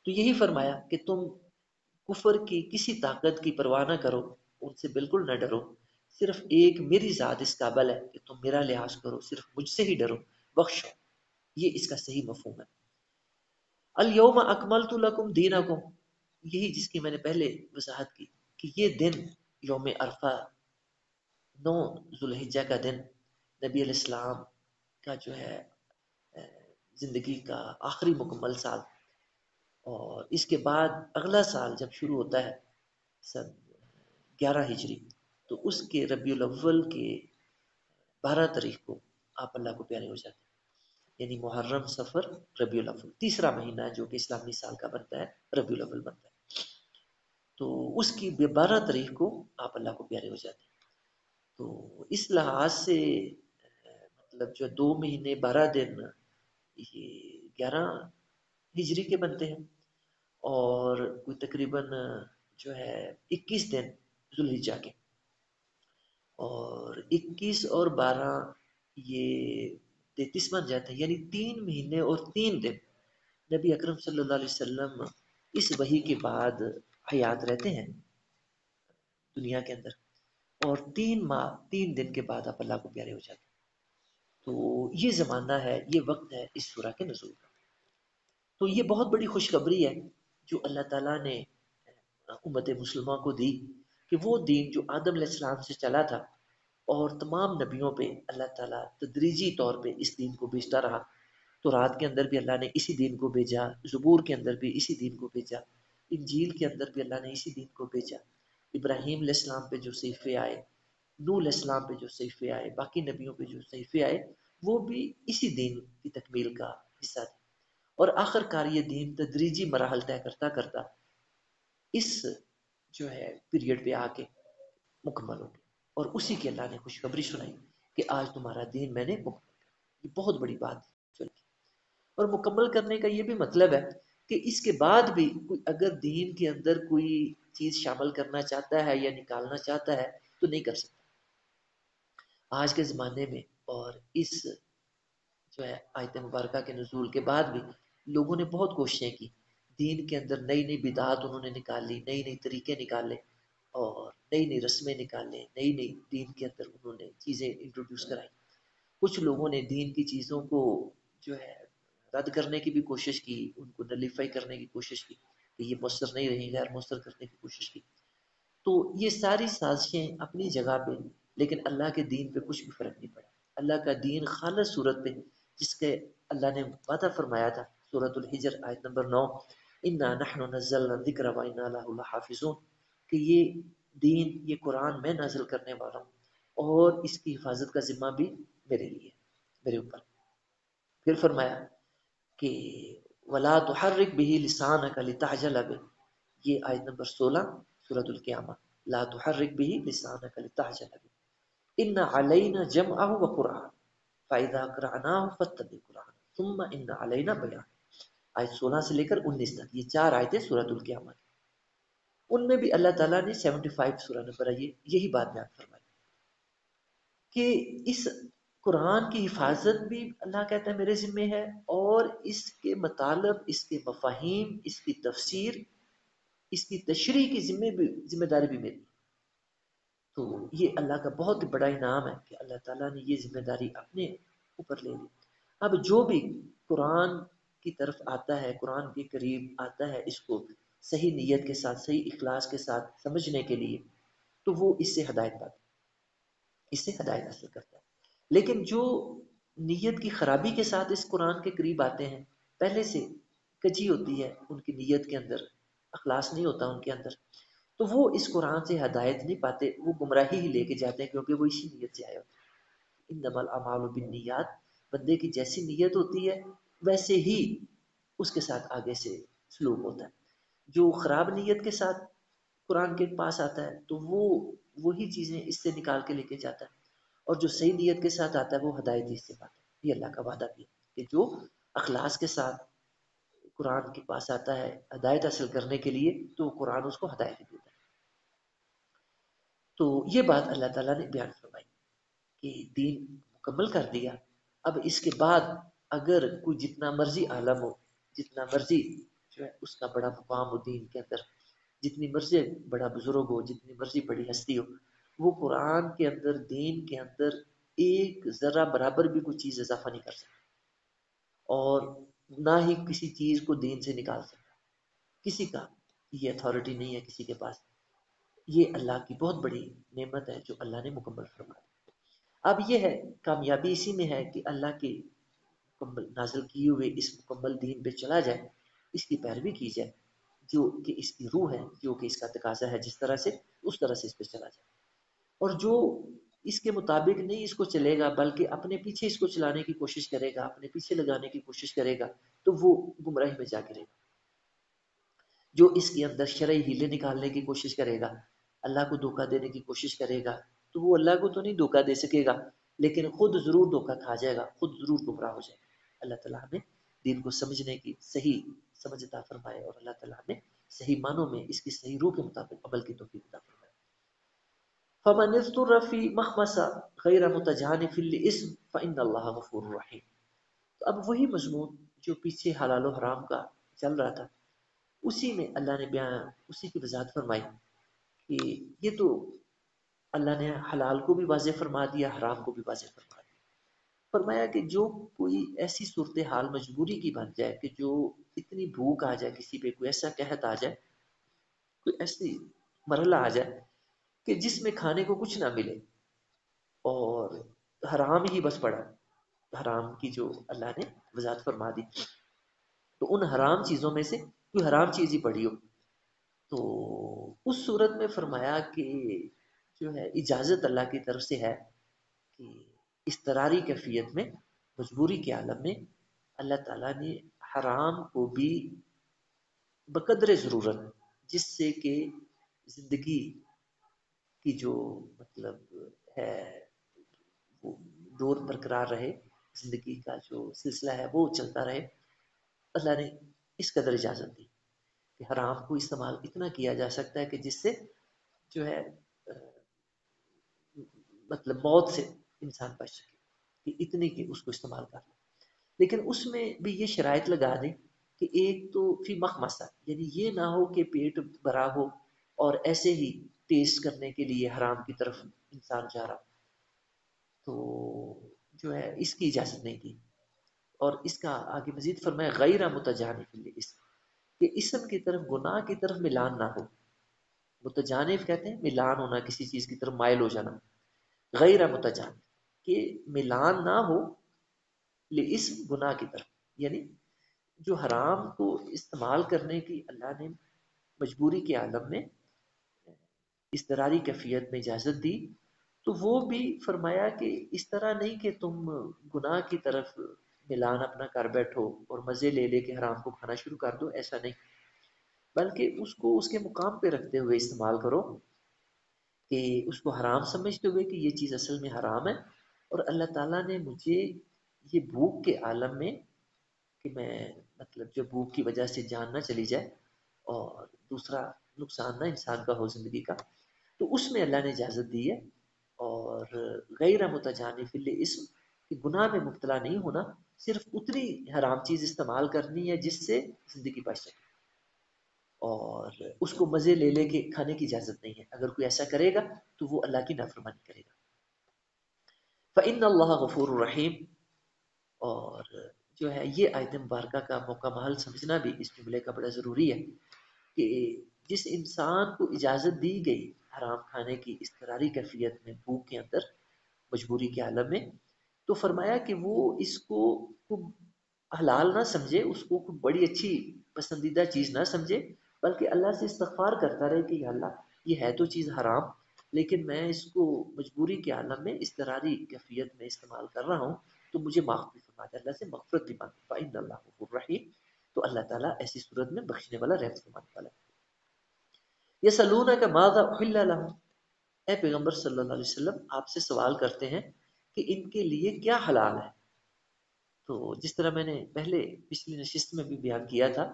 तो यही फरमाया कि तुम कुफर की किसी ताकत की परवाह ना करो, उनसे बिल्कुल न डरो। सिर्फ़ एक मेरी ज़ात इस काबल है कि तुम मेरा लिहाज करो, सिर्फ़ मुझसे ही डरो, बख्शो। ये इसका सही मफहम है। अलयोम अकमल तो लकुम दीनकुम। यही जिसकी मैंने पहले वजाहत की कि ये दिन योम अरफा, नौ जुलहिजा का दिन, नबी इस्लाम का जो है ज़िंदगी का आखिरी मुकम्मल साल। और इसके बाद अगला साल जब शुरू होता है, सन ग्यारह हिजरी तो उसके रबी अव्वल के बारह तारीख को आप अल्लाह को प्यारे हो जाते हैं। यानी मुहर्रम सफ़र रबी अव्वल, तीसरा महीना जो कि इस्लामी साल का बनता है रबी अव्वल बनता है। तो उसकी बारह तारीख को आप अल्लाह को प्यारे हो जाते हैं। तो इस लिहाज से मतलब जो दो महीने, बारह दिन, ये ग्यारह हिजरी के बनते हैं और कोई तकरीबन, जो है 21 दिन जुलहिजा के। और 21 और 12 ये तैतीस बन जाते हैं, यानी तीन महीने और तीन दिन नबी अकरम सल्लल्लाहु अलैहि वसल्लम इस वही के बाद हयात रहते हैं दुनिया के अंदर। और तीन माह, तीन दिन के बाद आप अल्लाह को प्यारे हो जाते हैं। तो ये ज़माना है, ये वक्त है इस सूरा के नजूर का। तो ये बहुत बड़ी खुशखबरी है जो अल्लाह ताला ने उम्मत मुसलमान को दी। कि वो दीन जो आदम सलाम से चला था और तमाम नबियों पे अल्लाह ताला तदरीजी तौर पे इस दीन को भेजता रहा तो रात के अंदर भी अल्लाह ने इसी दीन को भेजा, ज़बूर के अंदर भी इसी दीन को भेजा, इंजील के अंदर भी अल्लाह ने इसी दीन को भेजा। इब्राहिम इस्लाम पे जो सहीफ़े आए नूल इस्लाम पे जो सहीफ़े आए, बाकी नबियों पे जो सहीफ़े आए, वो भी इसी दीन की तकमील का हिस्सा थे। और आखिरकार ये दीन तदरीजी मराहल तय करता करता इस जो है पीरियड पे आके मुकम्मल हो गया और उसी की अल्लाह ने खुशखबरी सुनाई कि आज तुम्हारा दीन मैंने मुकम्मल ये बहुत बड़ी बात है। और मुकम्मल करने का ये भी मतलब है कि इसके बाद भी कोई अगर दीन के अंदर कोई चीज़ शामिल करना चाहता है या निकालना चाहता है तो नहीं कर सकता। आज के ज़माने में और इस जो है आयत मुबारक के नजूल के बाद भी लोगों ने बहुत कोशिशें की। दीन के अंदर नई नई बिदात उन्होंने निकाली नई नई तरीके निकाले और नई नई रस्में निकाले नई नई दीन के अंदर उन्होंने चीज़ें इंट्रोड्यूस कराई। कुछ लोगों ने दीन की चीज़ों को जो है रद्द करने की भी कोशिश की, उनको नलीफाई करने की कोशिश की कि ये मौसर नहीं रही, गैर मौसर करने की कोशिश की। तो ये सारी साजिशें अपनी जगह पे, लेकिन अल्लाह के दीन पे कुछ भी फ़र्क नहीं पड़ा। अल्लाह का दीन खालस सूरत पे, जिसके अल्लाह ने वादा फरमाया था सूरत हिजर, आयत नंबर नौ इन्ना नहनु नज़्ज़लना ज़िक्र व इन्ना लहु लहाफ़िज़ून कि ये दीन ये कुरान मैं नाजिल करने वाला हूँ और इसकी हिफाजत का जिम्मा भी मेरे लिए मेरे ऊपर। फिर फरमाया कि वला तो हर एक भी लिसान का लिताजल अब ये आयत नंबर सोलह सूरतुल क़यामा। ला तो हर एक भी लिसान का लिताजल अब इन अलैना जम आहु व कुरान फ़ायदा कराना फतबी कुरान तुम इन अलैना बयान आयत सोलह से लेकर उन्नीस तक। ये चार आयतें सूरतुल क़यामा की उनमें भी अल्लाह ताला ने 75 सूरह नंबर ये यही बात बयान फरमाई। कि इस कुरान की हिफाजत भी अल्लाह कहता है मेरे ज़िम्मे है और इसके मतलब इसके मफाहिम, इसकी तफसीर, इसकी तशरी की जिम्मे भी, ज़िम्मेदारी भी मेरी। तो ये अल्लाह का बहुत बड़ा इनाम है कि अल्लाह ताला ने ये ज़िम्मेदारी अपने ऊपर ले ली। अब जो भी कुरान की तरफ़ आता है, कुरान के करीब आता है इसको सही नीयत के साथ, सही इखलास के साथ समझने के लिए तो वो इससे हदायत पाता इससे हदायत हासिल करता है। लेकिन जो नीयत की खराबी के साथ इस कुरान के करीब आते हैं, पहले से कजी होती है, उनकी नीयत के अंदर अखलास नहीं होता, उनके अंदर तो वो इस कुरान से हदायत नहीं पाते, वो गुमराही ही लेके जाते हैं, क्योंकि वो इसी नीयत से आए होते इन दमल अमाल बिन नीयत, बंदे की जैसी नीयत होती है वैसे ही उसके साथ आगे से सलूक होता है। जो ख़राब नीयत के साथ कुरान के पास आता है तो वो, वही चीज़ें इससे निकाल के लेके जाता है। और जो सही नीयत के साथ आता है, वो हदायत इससे पाता है। ये अल्लाह का वादा भी है कि जो अखलास के साथ कुरान के पास आता है, हदायत हासिल करने के लिए तो कुरान उसको हदायत देता है। तो ये बात अल्लाह ताला ने बयान फरमाई कि दीन मुकम्मल कर दिया। अब इसके बाद अगर कोई जितना मर्ज़ी आलम हो, जितना मर्ज़ी जो है उसका बड़ा मुकाम हो दीन के अंदर, जितनी मर्ज़ी बड़ा बुज़ुर्ग हो, जितनी मर्ज़ी बड़ी हस्ती हो, वो कुरान के अंदर, दीन के अंदर एक ज़रा बराबर भी कोई चीज़ इजाफा नहीं कर सकता। और ना ही किसी चीज़ को दीन से निकाल सकता। किसी का ये अथॉरिटी नहीं है किसी के पास। ये अल्लाह की बहुत बड़ी नेमत है जो अल्लाह ने मुकम्मल फरमा अब ये है, कामयाबी इसी में है कि अल्लाह के मुकम्मल नाजल किए हुए इस मुकम्मल दीन पे चला जाए, इसकी पैरवी की जाए, जो कि इसकी रूह है, जो कि इसका तकाजा है, जिस तरह से, उस तरह से इस पर चला जाए। और जो इसके मुताबिक नहीं इसको चलेगा, बल्कि अपने पीछे इसको चलाने की कोशिश करेगा, अपने पीछे लगाने की कोशिश करेगा तो वो गुमराही में जा गिरेगा। जो इसके अंदर शरय हीले निकालने की कोशिश करेगा, अल्लाह को धोखा देने की कोशिश करेगा तो वो अल्लाह को तो नहीं धोखा दे सकेगा, लेकिन खुद ज़रूर धोखा खा जाएगा, खुद ज़रूर गुमराह हो जाएगा। अल्लाह तला हमें दीन को समझने की सही समझता फरमाए और अल्लाह ताला हमें सही मानों में इसकी सही रूह के मुताबिक अमल की तोफीक अता फरमाए। फमन इस्तुरफी महमसा गैर मुतजानिफिल इस्म फइन अल्लाह गफूर रहीम। तो अब वही मजमून जो पीछे हलाल हराम का चल रहा था, उसी में अल्लाह ने बयान उसी की वजाहत फरमाई कि ये तो अल्लाह ने हलाल को भी वाज फरमा दिया, हराम को भी वाज फरमा फरमाया कि जो कोई ऐसी सूरत हाल मजबूरी की बन जाए कि जो इतनी भूख आ जाए, किसी पे कोई ऐसा कहत आ जाए, कोई ऐसी मरला आ जाए कि जिसमें खाने को कुछ ना मिले और हराम ही बस पड़ा, हराम की जो अल्लाह ने वजात फरमा दी। तो उन हराम चीज़ों में से कोई हराम चीज़ ही पड़ी हो। तो उस सूरत में फरमाया कि जो है इजाज़त अल्लाह की तरफ़ से है कि इस तरारी कैफियत में, मजबूरी के आलम में अल्लाह ताला ने हराम को भी बकदर ज़रूरत, जिससे कि ज़िंदगी की जो मतलब है, वो दौर बरकरार रहे, ज़िंदगी का जो सिलसिला है वो चलता रहे। अल्लाह ने इस कदर इजाज़त दी कि हराम को इस्तेमाल इतना किया जा सकता है कि जिससे जो है मतलब मौत से इंसान बच सके, कि इतने की उसको इस्तेमाल कर ले लेकिन उसमें भी ये शराइत लगा दें कि एक तो फ़ी मखमसा, यानी ये ना हो कि पेट भरा हो और ऐसे ही टेस्ट करने के लिए हराम की तरफ़ इंसान जा रहा तो जो है, इसकी इजाज़त नहीं थी और इसका आगे मजीद फरमाया, गैर मुतजानिफ कि इसम की तरफ़, गुनाह की तरफ़ मिलान ना हो। मुतजानिफ कहते हैं, मिलान होना किसी चीज़ की तरफ़ मायल हो जाना। गैर मुतजानिफ कि मिलान ना हो ले इस गुनाह की तरफ़। यानी जो हराम को इस्तेमाल करने की अल्लाह ने मजबूरी के आलम में, इस तरारी कैफियत में इजाज़त दी तो वो भी फरमाया कि इस तरह नहीं कि तुम गुनाह की तरफ़ मिलान अपना कर बैठो और मज़े ले ले के हराम को खाना शुरू कर दो, ऐसा नहीं। बल्कि उसको उसके मुकाम पे रखते हुए इस्तेमाल करो कि उसको हराम समझते हुए कि ये चीज़ असल में हराम है और अल्लाह ताला ने मुझे ये भूख के आलम में कि मैं मतलब जो भूख की वजह से जान ना चली जाए और दूसरा नुकसान ना इंसान का हो ज़िंदगी का तो उसमें अल्लाह ने इजाज़त दी है और गैर मुतजानिफिल इसम कि गुनाह में मुबतला नहीं होना, सिर्फ़ उतनी हराम चीज़ इस्तेमाल करनी है जिससे ज़िंदगी बच सके। और उसको मज़े ले ले के खाने की इजाज़त नहीं है। अगर कोई ऐसा करेगा तो वो अल्लाह की नाफरमानी करेगा। फ़िन अल्लाह गफूर रहीम। और जो है, ये आयत मुबारक का मौका महल समझना भी इस जुमले का बड़ा ज़रूरी है कि जिस इंसान को इजाज़त दी गई हराम खाने की, इस करारी कैफियत में, भूख के अंदर, मजबूरी के आलम में तो फरमाया कि वो इसको खूब हलाल ना समझे, उसको खूब बड़ी अच्छी पसंदीदा चीज़ ना समझे बल्कि अल्लाह से इस्तफार करता रहे कि अल्लाह, ये है तो चीज़ हराम, लेकिन मैं इसको मजबूरी के आलम में इस तरारी कैफियत में इस्तेमाल कर रहा हूँ तो मुझे माफ़ भी फरमा दे अल्लाह से मफरत भी मांग। अल्लाह रहीम। तो अल्लाह ताला ऐसी सूरत में बख्शने वाला रहमत फरमाने वाला ये सलून का मादा ए पैगंबर सल्लल्लाहु अलैहि वसल्लम, आपसे सवाल करते हैं कि इनके लिए क्या हलाल है? तो जिस तरह मैंने पहले पिछली नशिस्त में भी बयान किया था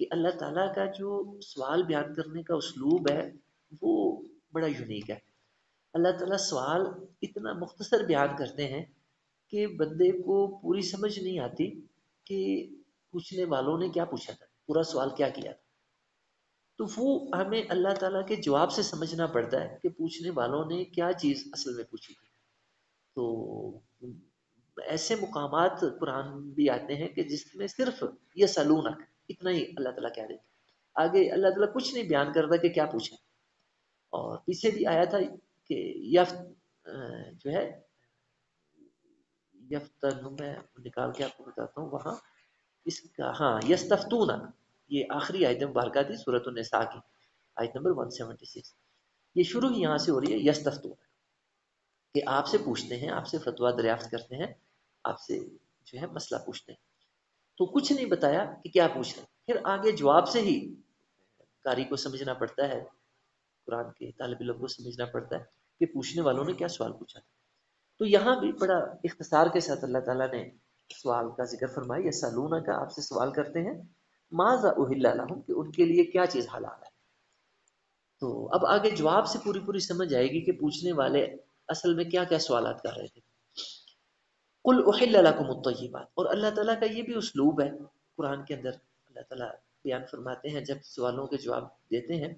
कि अल्लाह ताला का जो सवाल बयान करने का उसलूब है, वो बड़ा यूनिक है। अल्लाह ताला सवाल इतना मुख्तसर बयान करते हैं कि बंदे को पूरी समझ नहीं आती कि पूछने वालों ने क्या पूछा था, पूरा सवाल क्या किया था। तो वो हमें अल्लाह ताला के जवाब से समझना पड़ता है कि पूछने वालों ने क्या चीज़ असल में पूछी थी। तो ऐसे मुकामात कुरान भी आते हैं कि जिसमें सिर्फ़ ये सलूनक इतना ही अल्लाह ताला कह रहे आगे अल्लाह ताला कुछ नहीं बयान करता कि क्या पूछा। और पीछे भी आया था कि यफ जो है, यफ्तन मैं, निकाल के आपको बताता हूँ, वहाँ इसका हाँ यस्तफ्तूनक ये आखिरी आयत मुबारक थी सूरत नसा की, आयत नंबर 176 ये शुरू ही यहाँ से हो रही है, यस्तफ्तून, कि आपसे पूछते हैं, आपसे फतवा दरियाफ्त करते हैं, आपसे जो है मसला पूछते हैं। तो कुछ नहीं बताया कि क्या पूछ रहे फिर आगे जवाब से ही कारी को समझना पड़ता है, कुरान के तालब इलम को समझना पड़ता है कि पूछने वालों ने क्या सवाल पूछा तो यहाँ भी बड़ा इख्तसार के साथ अल्लाह ताला ने सवाल का ज़िक्र फरमाया सालूना का आपसे सवाल करते हैं, माजा उहिल्लाहम कि उनके लिए क्या चीज़ हलाल है। तो अब आगे जवाब से पूरी पूरी समझ आएगी कि पूछने वाले असल में क्या क्या सवाल कर रहे थे। कुल बात और अल्लाह ताला का ये भी उसलूब है कुरान के अंदर। अल्लाह ताला बयान फरमाते हैं, जब सवालों के जवाब देते हैं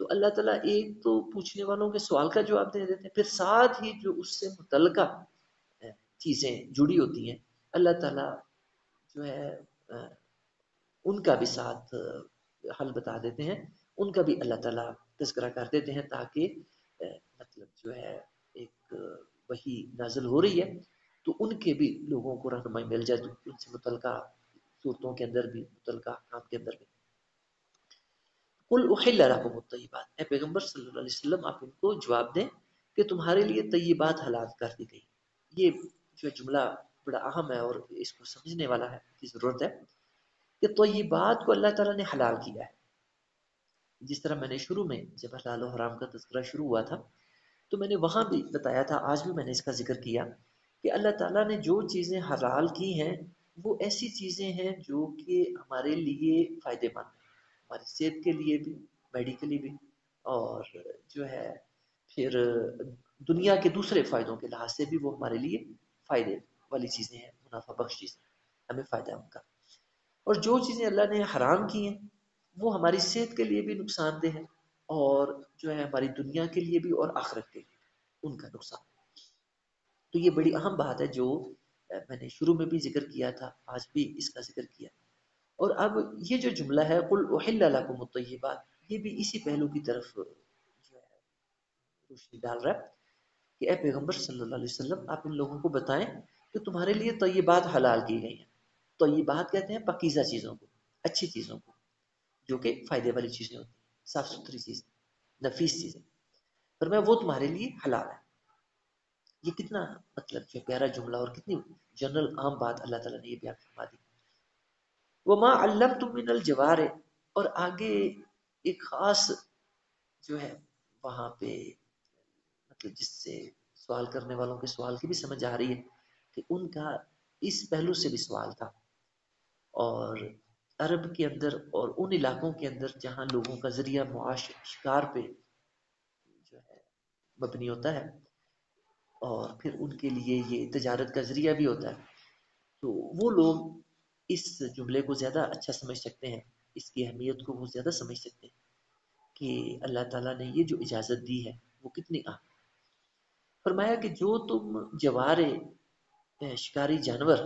तो अल्लाह ताला एक तो पूछने वालों के सवाल का जवाब दे देते हैं, फिर साथ ही जो उससे मुतलका चीज़ें जुड़ी होती हैं, अल्लाह ताला जो है उनका भी साथ हल बता देते हैं, उनका भी अल्लाह ताला तस्करा कर देते हैं ताकि मतलब जो है, एक वही नाजल हो रही है। तो उनके भी लोगों को रहनुमाई मिल जाए, उनसे मुतलका सूरतों के अंदर भी, मुतलका काम के अंदर भी। कुल है पैगंबर आप जवाब दें कि तुम्हारे लिए तय्यबात हलाल कर दी गई। ये जो जुमला बड़ा अहम है और इसको समझने वाला है की ज़रूरत है कि तो ये बात को अल्लाह ताला ने हलाल किया है। जिस तरह मैंने शुरू में जब हलाल हराम का तस्करा शुरू हुआ था तो मैंने वहाँ भी बताया था, आज भी मैंने इसका ज़िक्र किया कि अल्लाह ताला ने जो चीज़ें हलाल की हैं, वो ऐसी चीज़ें हैं जो कि हमारे लिए फ़ायदेमंद है, हमारी सेहत के लिए भी मेडिकली भी, और जो है फिर दुनिया के दूसरे फ़ायदों के लिहाज से भी वो हमारे लिए फ़ायदे वाली चीज़ें हैं, मुनाफा बख्श चीज़ें हमें फ़ायदा है उनका। और जो चीज़ें अल्लाह ने हराम की हैं, वो हमारी सेहत के लिए भी नुकसानदेह है और जो है हमारी दुनिया के लिए भी और आखिरत के लिए उनका नुकसान। तो ये बड़ी अहम बात है जो मैंने शुरू में भी ज़िक्र किया था, आज भी इसका ज़िक्र किया। और अब ये जो जुमला है, कुल बात ये भी इसी पहलू की तरफ़ जो है, रोशनी डाल रहा है कि ए पैगंबर सल्लल्लाहु अलैहि वसल्लम, आप इन लोगों को बताएँ कि तुम्हारे लिए तो ये बात हलाल की गई है। तो ये बात कहते हैं पकीज़ा चीज़ों को, अच्छी चीज़ों को, जो कि फ़ायदे वाली चीज़ें होती हैं साफ़ सुथरी चीज़ें, नफीस चीज़ें। पर मैं वो तुम्हारे लिए हलाल है। ये कितना मतलब जो प्यारा जुमला और कितनी जनरल आम बात अल्लाह ताला ने ये बयान फरमा दी। वो माँ अल्लम तुम मिनल जवार और आगे एक खास जो है, वहाँ पे मतलब जिससे सवाल करने वालों के सवाल की भी समझ आ रही है कि उनका इस पहलू से भी सवाल था। और अरब के अंदर और उन इलाकों के अंदर जहाँ लोगों का ज़रिया मुआश, शिकार पे जो है, मबनी होता है और फिर उनके लिए ये तजारत का ज़रिया भी होता है। तो वो लोग इस जुमले को ज़्यादा अच्छा समझ सकते हैं, इसकी अहमियत को वो ज़्यादा समझ सकते हैं कि अल्लाह ताला ने ये जो इजाज़त दी है, वो कितनी अहम फरमाया कि जो तुम जवारे शिकारी जानवर,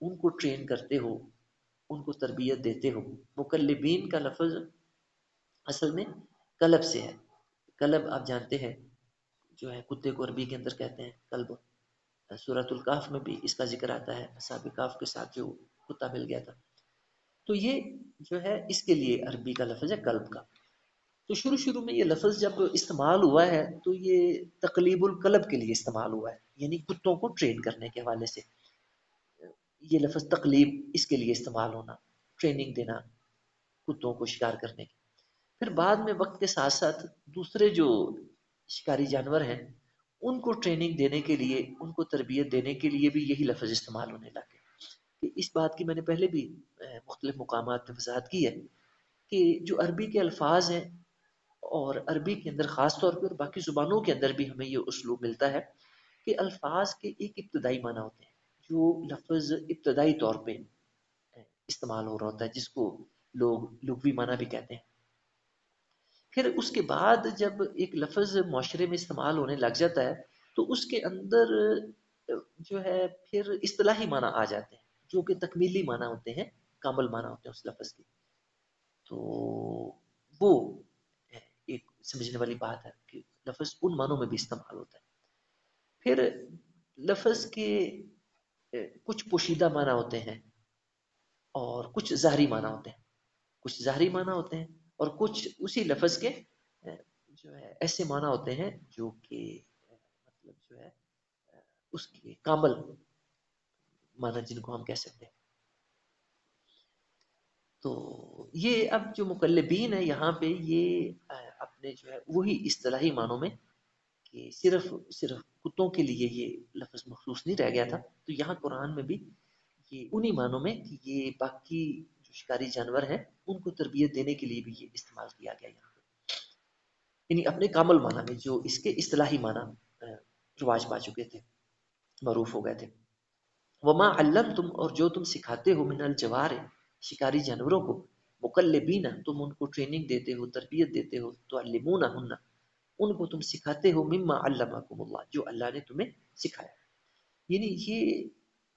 उनको ट्रेन करते हो, उनको तरबियत देते हो मुकलबिन का लफ्ज़ असल में कलब से है। कलब आप जानते हैं जो है कुत्ते को अरबी के अंदर कहते हैं कल्ब। सूरतुल काफ में भी इसका ज़िक्र आता है काफ के साथ जो कुत्ता मिल गया था। तो ये जो है इसके लिए अरबी का लफज है कल्ब का। तो शुरू शुरू में ये लफज जब इस्तेमाल हुआ है तो ये तकलीबुल कलब के लिए इस्तेमाल हुआ है, यानी कुत्तों को ट्रेन करने के हवाले से। ये लफज तकलीब इसके लिए इस्तेमाल होना, ट्रेनिंग देना, कुत्तों को शिकार करने की। फिर बाद में वक्त के साथ साथ दूसरे जो शिकारी जानवर हैं, उनको ट्रेनिंग देने के लिए, उनको तरबियत देने के लिए भी यही लफ्ज़ इस्तेमाल होने लगे कि इस बात की मैंने पहले भी मुख्तलिफ़ मकाम पर वजाहत की है कि जो अरबी के अल्फाज हैं और अरबी के अंदर ख़ास तौर पर बाकी ज़ुबानों के अंदर भी हमें ये उसलूब मिलता है कि अल्फाज के एक इब्तदाई माना होते हैं, जो लफ्ज़ इब्तदाई तौर पर इस्तेमाल हो रहा होता है, जिसको लोग लुगवी माना भी कहते हैं। फिर उसके बाद जब एक लफ्ज़ माशरे में इस्तेमाल होने लग जाता है तो उसके अंदर जो है, फिर इस्तलाही माना आ जाते हैं, जो कि तकमीली माना होते हैं, कामल माना होते हैं उस लफ्ज़ के। तो वो एक समझने वाली बात है कि लफ्ज़ उन मानों में भी इस्तेमाल होता है। फिर लफ्ज़ के कुछ पोशीदा माना होते हैं और कुछ जहरी माना होते हैं। कुछ जहरी माना होते हैं और कुछ उसी लफ्ज़ के जो है, ऐसे माना होते हैं जो कि मतलब जो है उसके कामल माना जिनको हम कह सकते हैं। तो ये अब जो मुकलबीन है, यहाँ पे ये अपने जो है, वही इस्तलाही मानों में कि सिर्फ़ सिर्फ़ कुत्तों के लिए ये लफ्ज़ मखसूस नहीं रह गया था। तो यहाँ कुरान में भी ये उन्हीं मानों में कि ये बाकी शिकारी जानवर हैं, उनको तरबियत देने के लिए भी ये इस्तेमाल किया गया यहाँ यानी अपने कामल माना में जो इसके असलाही माना रवाज पा चुके थे, मरूफ हो गए थे। वमा अल्लम तुम और जो तुम सिखाते हो मिनल जवार, शिकारी जानवरों को, मुकल्लबीना, तुम उनको ट्रेनिंग देते हो, तरबियत देते हो तो अल्लिमूना हन्ना, उनको तुम सिखाते हो मिम्मा अल्लाह जो अल्लाह ने तुम्हें सिखाया। यानी ये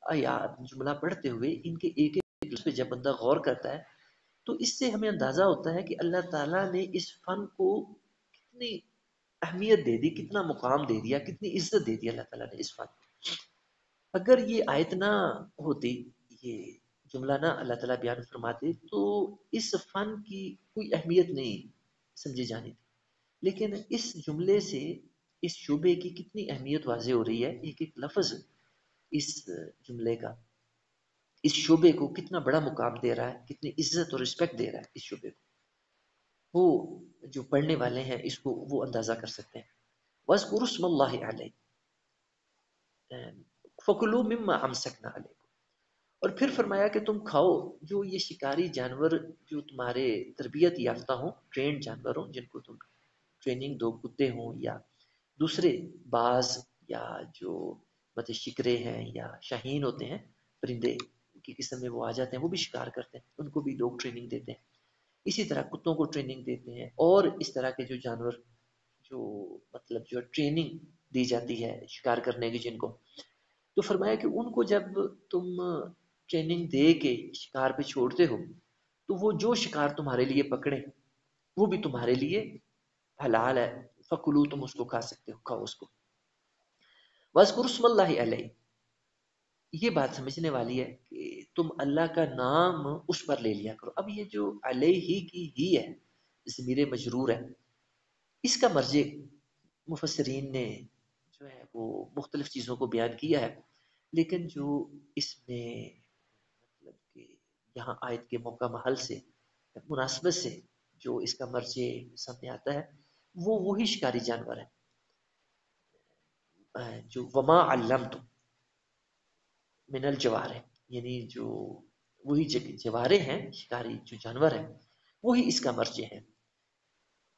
आयात, जुमला पढ़ते हुए इनके एक एक पे जब बंदा गौर करता है तो इससे हमें अंदाज़ा होता है कि अल्लाह ताला ने इस फन को कितनी अहमियत दे दी, कितना मुकाम दे दिया, कितनी इज़्ज़त दे दी अल्लाह ताला ने इस फन अगर ये आयत ना होती, ये जुमला ना अल्लाह ताला बयान फरमाते तो इस फन की कोई अहमियत नहीं समझी जानी थी। लेकिन इस जुमले से, इस शुबे की कितनी अहमियत वाजे हो रही है एक एक लफ्ज इस जुमले का। इस शोबे को कितना बड़ा मुकाम दे रहा है, कितनी इज़्ज़त और रिस्पेक्ट दे रहा है इस शोबे को। वो जो पढ़ने वाले हैं, इसको वो अंदाज़ा कर सकते हैं। फकुलू मिम्मा अमसकना और फिर फरमाया कि तुम खाओ, जो ये शिकारी जानवर, जो तुम्हारे तरबियत याफ्ता हो ट्रेंड जानवर हो, जिनको तुम ट्रेनिंग दो कुत्ते हों, या दूसरे बाज, या जो मतलब शिकरे हैं, या शाहीन होते हैं, परिंदे की किस्म में वो आ जाते हैं, वो भी शिकार करते हैं, उनको भी लोग ट्रेनिंग देते हैं। इसी तरह कुत्तों को ट्रेनिंग देते हैं और इस तरह के जो जानवर, जो मतलब जो ट्रेनिंग दी जाती है शिकार करने की जिनको तो फरमाया कि उनको जब तुम ट्रेनिंग दे के शिकार पे छोड़ते हो तो वो जो शिकार तुम्हारे लिए पकड़े, वो भी तुम्हारे लिए हलाल है। फकुलू, तुम उसको खा सकते हो, खाओ उसको। वसकुरस्मल्ला ये बात समझने वाली है कि तुम अल्लाह का नाम उस पर ले लिया करो। अब ये जो अलह ही की ही है ज़मीर मजरूर है, इसका मर्ज मुफसरीन ने जो है वो मुख्तलिफ़ चीज़ों को बयान किया है, लेकिन जो इसमें मतलब कि यहाँ आयत के मौका महल से, मुनासबत से जो इसका मर्ज सामने आता है, वो वही शिकारी जानवर है। जो वमा अल्लम तुम मिनल जवारे यानी जो, वही जवारे हैं, शिकारी जो जानवर हैं, वही इसका मर्जे है।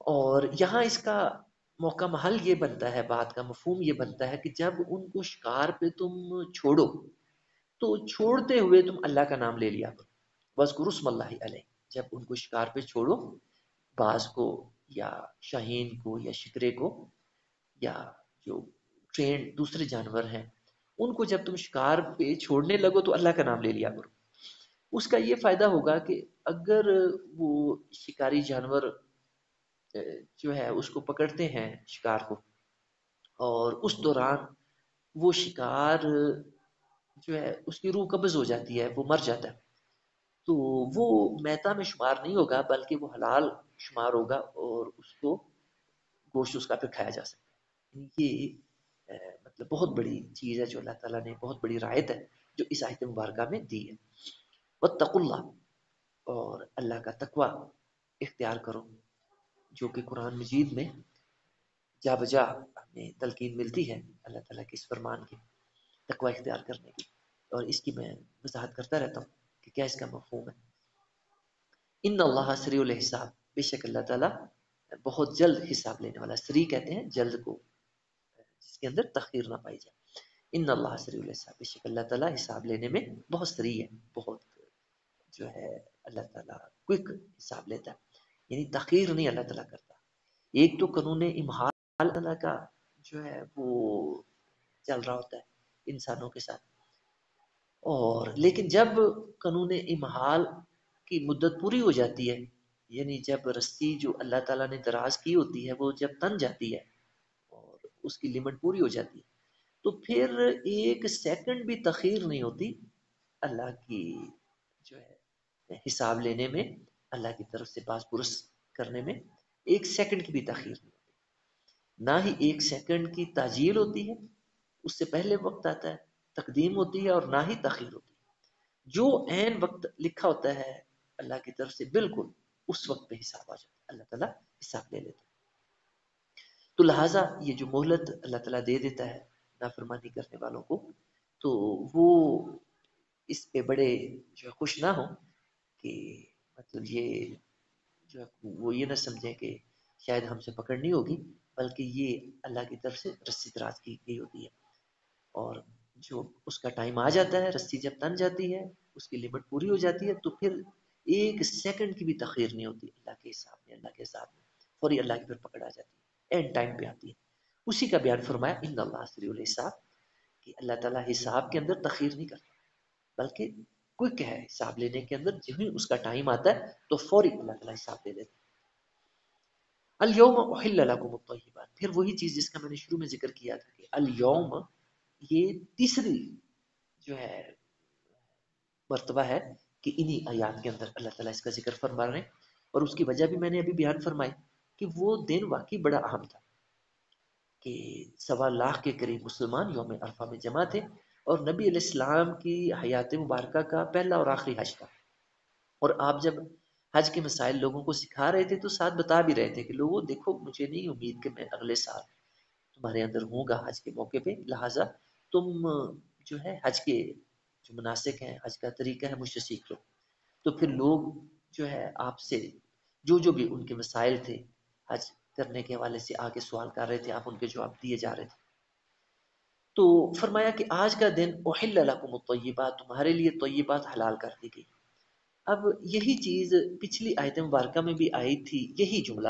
और यहाँ इसका मौका महल ये बनता है, बात का मफहूम ये बनता है कि जब उनको शिकार पे तुम छोड़ो तो छोड़ते हुए तुम अल्लाह का नाम ले लिया करो। बस गुरुस्मल्ला जब उनको शिकार पे छोड़ो, बाज को या शाहीन को या शिकरे को या जो ट्रेन, दूसरे जानवर हैं उनको जब तुम शिकार पे छोड़ने लगो तो अल्लाह का नाम ले लिया करो। उसका ये फ़ायदा होगा कि अगर वो शिकारी जानवर जो है, उसको पकड़ते हैं शिकार को, और उस दौरान वो शिकार जो है, उसकी रूह कब्ज हो जाती है, वो मर जाता है तो वो मैता में शुमार नहीं होगा, बल्कि वो हलाल शुमार होगा और उसको गोश्त उसका फिर खाया जा सकता है। ये मतलब बहुत बड़ी चीज़ है जो अल्लाह ताला ने बहुत बड़ी रायत है जो इस आयत मुबारक में दी है। व तकुल्ला और अल्लाह का तकवा इख्तियार करो, जो कि कुरान मजीद में जा बजा हमें तलकीन मिलती है अल्लाह ताला के इस फरमान की, तकवा इख्तियार करने की। और इसकी मैं वजाहत करता रहता हूँ कि क्या इसका मफहूम है। इन अल्लाह सरी हिसाब, बेशक अल्लाह ताला बहुत जल्द हिसाब लेने वाला, सरी कहते हैं जल्द को। जिसके अंदर तखीर ना पाई जाए। इन अल्लाह बेशक अल्लाह ताला हिसाब लेने में बहुत सरी है बहुत जो है अल्लाह ताला क्विक हिसाब लेता है। यानी तखीर नहीं अल्लाह ताला करता। एक तो कानून इमहाल अल्लाह का जो है वो चल रहा होता है इंसानों के साथ। और लेकिन जब कानून इमहाल की मुद्दत पूरी हो जाती है यानी जब रस्सी जो अल्लाह ताला ने दराज की होती है वो जब तन जाती है उसकी लिमिट पूरी हो जाती है। तो फिर एक सेकंड भी तखीर नहीं होती, अल्लाह की जो है, हिसाब लेने में, अल्लाह की तरफ़ से बास पुरुष करने में एक सेकंड की भी तखीर नहीं होती। ना ही एक सेकंड की ताजील होती है, उससे पहले वक्त आता है, तकदीम होती है और ना ही तखीर होती है। जो एन वक्त लिखा होता है, अल्लाह की तरफ़ से बिल्कुल उस वक्त पे हिसाब आ जाता है, अल्लाह ताला हिसाब ले लेता है। तो लिहाजा ये जो मोहलत अल्लाह ताला दे देता है नाफरमानी करने वालों को तो वो इस पे बड़े जो है खुश ना हो कि मतलब ये जो है वो ये ना समझें कि शायद हमसे पकड़नी होगी, बल्कि ये अल्लाह की तरफ़ से रस्सी दराज की गई होती है। और जो उसका टाइम आ जाता है, रस्सी जब तन जाती है, उसकी लिमिट पूरी हो जाती है तो फिर एक सेकंड की भी तखीर नहीं होती अल्लाह के हिसाब में अल्लाह के हिसाब में फौरी अल्लाह की फिर पकड़ा जाती है। एंड टाइम पे आती है। उसी का बयान फरमाया इन अल्लाह कि अल्लाह ताला हिसाब के अंदर तखीर नहीं करता। बल्कि क्विक है हिसाब लेने के अंदर, जब ही उसका टाइम आता है तो फौरी अल्लाह ताला हिसाब ले लेता है। फिर वही चीज़ जिसका मैंने शुरू में ज़िक्र किया था कि अलयौम, ये तीसरी जो है, मरतबा है कि इन्हीं आयात के अंदर अल्लाह ताला इसका ज़िक्र फरमा रहे हैं। और उसकी वजह भी मैंने अभी बयान फरमाई। कि वो दिन वाकई बड़ा अहम था कि सवा लाख के करीब मुसलमान योम अरफा में जमा थे और नबी इस्लाम की हयात मुबारक का पहला और आखिरी हज था। और आप जब हज के मसाइल लोगों को सिखा रहे थे तो साथ बता भी रहे थे कि लोगों, देखो, मुझे नहीं उम्मीद कि मैं अगले साल तुम्हारे अंदर होगा हज के मौके पे। लिहाजा तुम, जो है, हज के जो मुनासिक हैं, हज का तरीका है, मुझसे सीख लो। तो फिर लोग, जो है, आपसे जो जो भी उनके मसाइल थे हज करने के हवाले से आगे सवाल कर रहे थे, आप उनके जवाब दिए जा रहे थे। तो फरमाया कि आज का दिन ओहिल्लाकुमतयबात तुम्हारे लिए तयबात हलाल कर दी गई। अब यही चीज़ पिछली आयत मुबारक में भी आई थी, यही जुमला।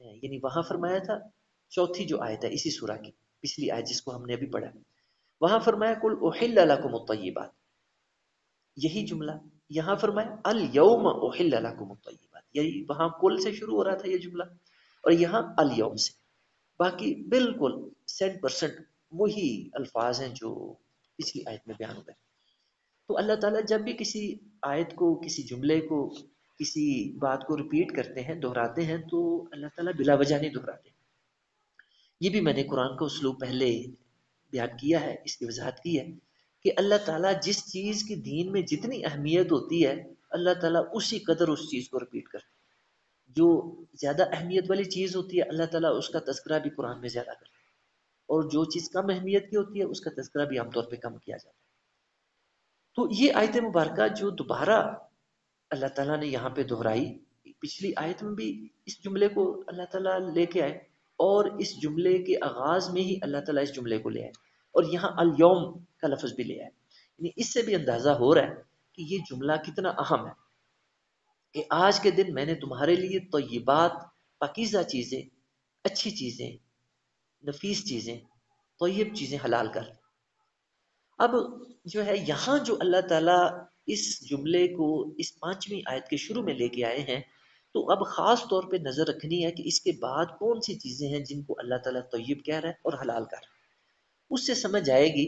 यानी वहाँ फरमाया था, चौथी जो आयत है, इसी सूरा की, पिछली आयत जिसको हमने अभी पढ़ा। वहाँ फरमाया, कुल ओहिल्लाकुमतयबात यही जुमला। यहाँ फरमाया अल यौम ओहिल्लाकुमतयबात यही वहाँ कुल से शुरू हो रहा था ये जुमला। और यहाँ अल से। बाकी बिल्कुल सेंट परसेंट वही अल्फाज हैं जो पिछली आयत में बयान हुए तो अल्लाह ताला जब भी किसी आयत को, किसी जुमले को, किसी बात को रिपीट करते हैं, दोहराते हैं तो अल्लाह ताला बिला वजह नहीं दोहराते। ये भी मैंने कुरान का उसलूब पहले बयान किया है, इसकी वजाहत की है कि अल्लाह ताला जिस चीज़ की दीन में जितनी अहमियत होती है अल्लाह ताला उसी कदर उस चीज़ को रिपीट करते जो ज़्यादा अहमियत वाली चीज़ होती है, अल्लाह ताला उसका तस्करा भी कुरान में ज़्यादा करता है। और जो चीज़ कम अहमियत की होती है, उसका तस्करा भी आमतौर पर कम किया जाता है। तो ये आयत मुबारक जो दोबारा अल्लाह ताला ने यहाँ पे दोहराई, पिछली आयत में भी इस जुमले को अल्लाह ताला लेके आए, और इस जुमले के आगाज़ में ही अल्लाह ताला इस जुमले को ले आए, और यहाँ अलयौम का लफ्ज भी ले आए। यानी इससे भी अंदाज़ा हो रहा है कि ये जुमला कितना अहम है। कि आज के दिन मैंने तुम्हारे लिए तो ये बात पाकिजा चीज़ें, अच्छी चीज़ें, नफीस चीज़ें, तयब चीज़ें हलाल कर अब जो है, यहाँ जो अल्लाह ताला इस जुमले को इस पांचवी आयत के शुरू में लेके आए हैं तो अब ख़ास तौर पे नज़र रखनी है कि इसके बाद कौन सी चीज़ें हैं जिनको अल्लाह ताला तयब कह रहा है और हलाल कर उससे समझ आएगी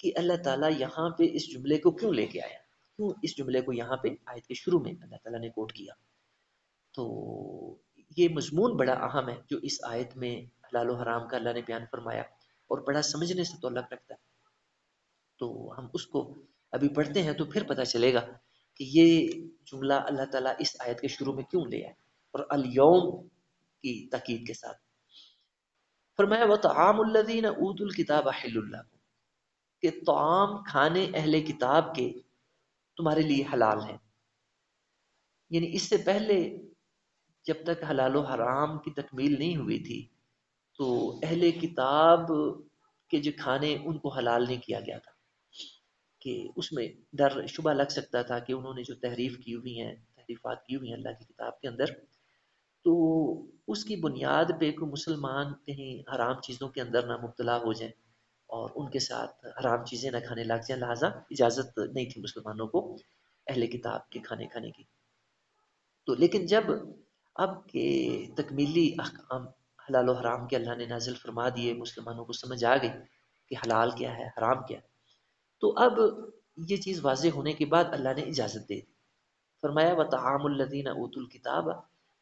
कि अल्लाह ताला यहाँ पे इस जुमले को क्यों लेके आया। क्यों इस जुमले को यहाँ पे आयत के शुरू में अल्लाह ताला ने कोट किया? तो ये मजमून बड़ा अहम है जो इस आयत में हलाल हराम का अल्लाह ने बयान फरमाया और बड़ा समझने से तो अल्लाह रखता है। तो हम उसको अभी पढ़ते हैं तो फिर पता चलेगा कि ये जुमला अल्लाह ताला इस आयत के शुरू में क्यों ले आए और अलयौम की तकीद के साथ। फरमाया वह तआमुल्लज़ीन ऊतुल किताब कि ताम खाने अहले किताब के तुम्हारे लिए हलाल है। यानी इससे पहले जब तक हलाल हराम की तकमील नहीं हुई थी तो अहले किताब के जो खाने उनको हलाल नहीं किया गया था। कि उसमें डर, शुबा लग सकता था कि उन्होंने जो तहरीफ की हुई हैं, तहरीफात की हुई हैं अल्लाह की किताब के अंदर तो उसकी बुनियाद पे कोई मुसलमान कहीं हराम चीज़ों के अंदर ना मुबतला हो जाए। और उनके साथ हराम चीज़ें ना खाने लग जाए। लिहाजा इजाज़त नहीं थी मुसलमानों को अहले किताब के खाने खाने की। तो लेकिन जब अब के तकमीली अहकाम हलाल और हराम के अल्लाह ने नाजिल फरमा दिए, मुसलमानों को समझ आ गई कि हलाल क्या है, हराम क्या है तो अब ये चीज़ वाज होने के बाद अल्लाह ने इजाज़त दे दी। फरमाया, व तआमुल्लदीन ऊतुल किताब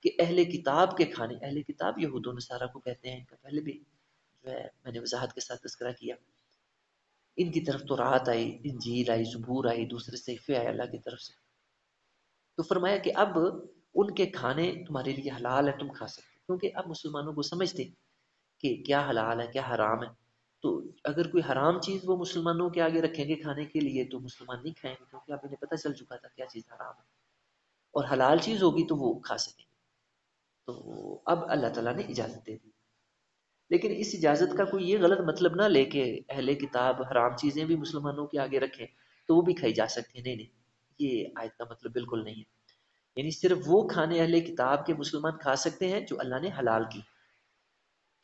कि अहले किताब के खाने, अहले किताब यहूद, नसारा को कहते हैं इनका पहले भी मैंने वजाहत के साथ तस्करा किया। इनकी तरफ़ तो राहत आई इंजील आई, जबूर आई, दूसरे सहीफे आए अल्लाह की तरफ़ से। तो फरमाया कि अब उनके खाने तुम्हारे लिए हलाल है, तुम खा सकते क्योंकि अब मुसलमानों को समझते कि क्या हलाल है, क्या हराम है। तो अगर कोई हराम चीज़ वो मुसलमानों के आगे रखेंगे खाने के लिए तो मुसलमान नहीं खाएँगे, क्योंकि अब इन्हें पता चल चुका था क्या चीज़ हराम है। और हलाल चीज़ होगी तो वो खा सकेंगे। तो अब अल्लाह ताला ने इजाज़त दे दी। लेकिन इस इजाज़त का कोई ये गलत मतलब ना लेके अहले किताब हराम चीज़ें भी मुसलमानों के आगे रखें तो वो भी खाई जा सकती है। नहीं नहीं, ये आयत का मतलब बिल्कुल नहीं है। यानी सिर्फ़ वो खाने अहले किताब के मुसलमान खा सकते हैं जो अल्लाह ने हलाल की।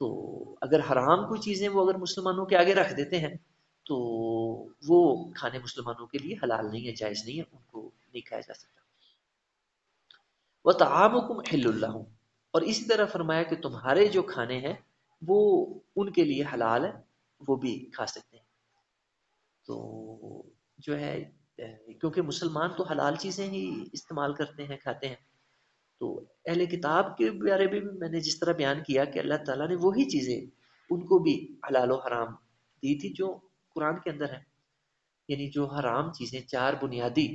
तो अगर हराम कोई चीज़ें वो अगर मुसलमानों के आगे रख देते हैं तो वो खाने मुसलमानों के लिए हलाल नहीं है, जायज़ नहीं है, उनको नहीं खाया जा सकता। वह हिल्लुल्लाह। और इसी तरह फरमाया कि तुम्हारे जो खाने हैं वो उनके लिए हलाल है, वो भी खा सकते हैं। तो जो है क्योंकि मुसलमान तो हलाल चीज़ें ही इस्तेमाल करते हैं, खाते हैं। तो अहले किताब के बारे में भी मैंने जिस तरह बयान किया कि अल्लाह ताला ने वही चीज़ें उनको भी हलाल हराम दी थी जो कुरान के अंदर है। यानी जो हराम चीज़ें, चार बुनियादी,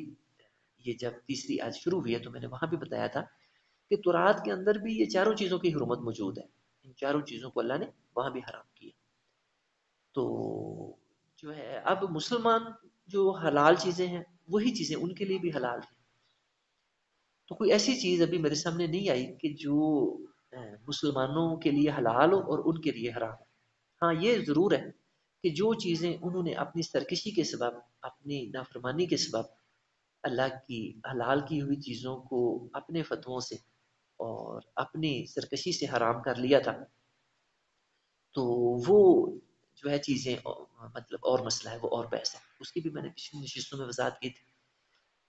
ये जब तीसरी आज शुरू हुई है तो मैंने वहाँ भी बताया था कि तुरात के अंदर भी ये चारों चीज़ों की हरमत मौजूद है। इन चारों चीज़ों को अल्लाह ने वहाँ भी हराम किया। तो जो है, अब मुसलमान जो हलाल चीज़ें हैं, वही चीज़ें उनके लिए भी हलाल है। तो कोई ऐसी चीज़ अभी मेरे सामने नहीं आई कि जो मुसलमानों के लिए हलाल हो और उनके लिए हराम हो। हाँ ये ज़रूर है कि जो चीज़ें उन्होंने अपनी सरकशी के सबब, अपनी नाफरमानी के सबब, अल्लाह की, हलाल की हुई चीज़ों को अपने फतवों से और अपनी सरकशी से हराम कर लिया था तो वो जो है चीज़ें मतलब और मसला है, वो और बहस है। उसकी भी मैंने पिछली नशिस्तों में वजात की थी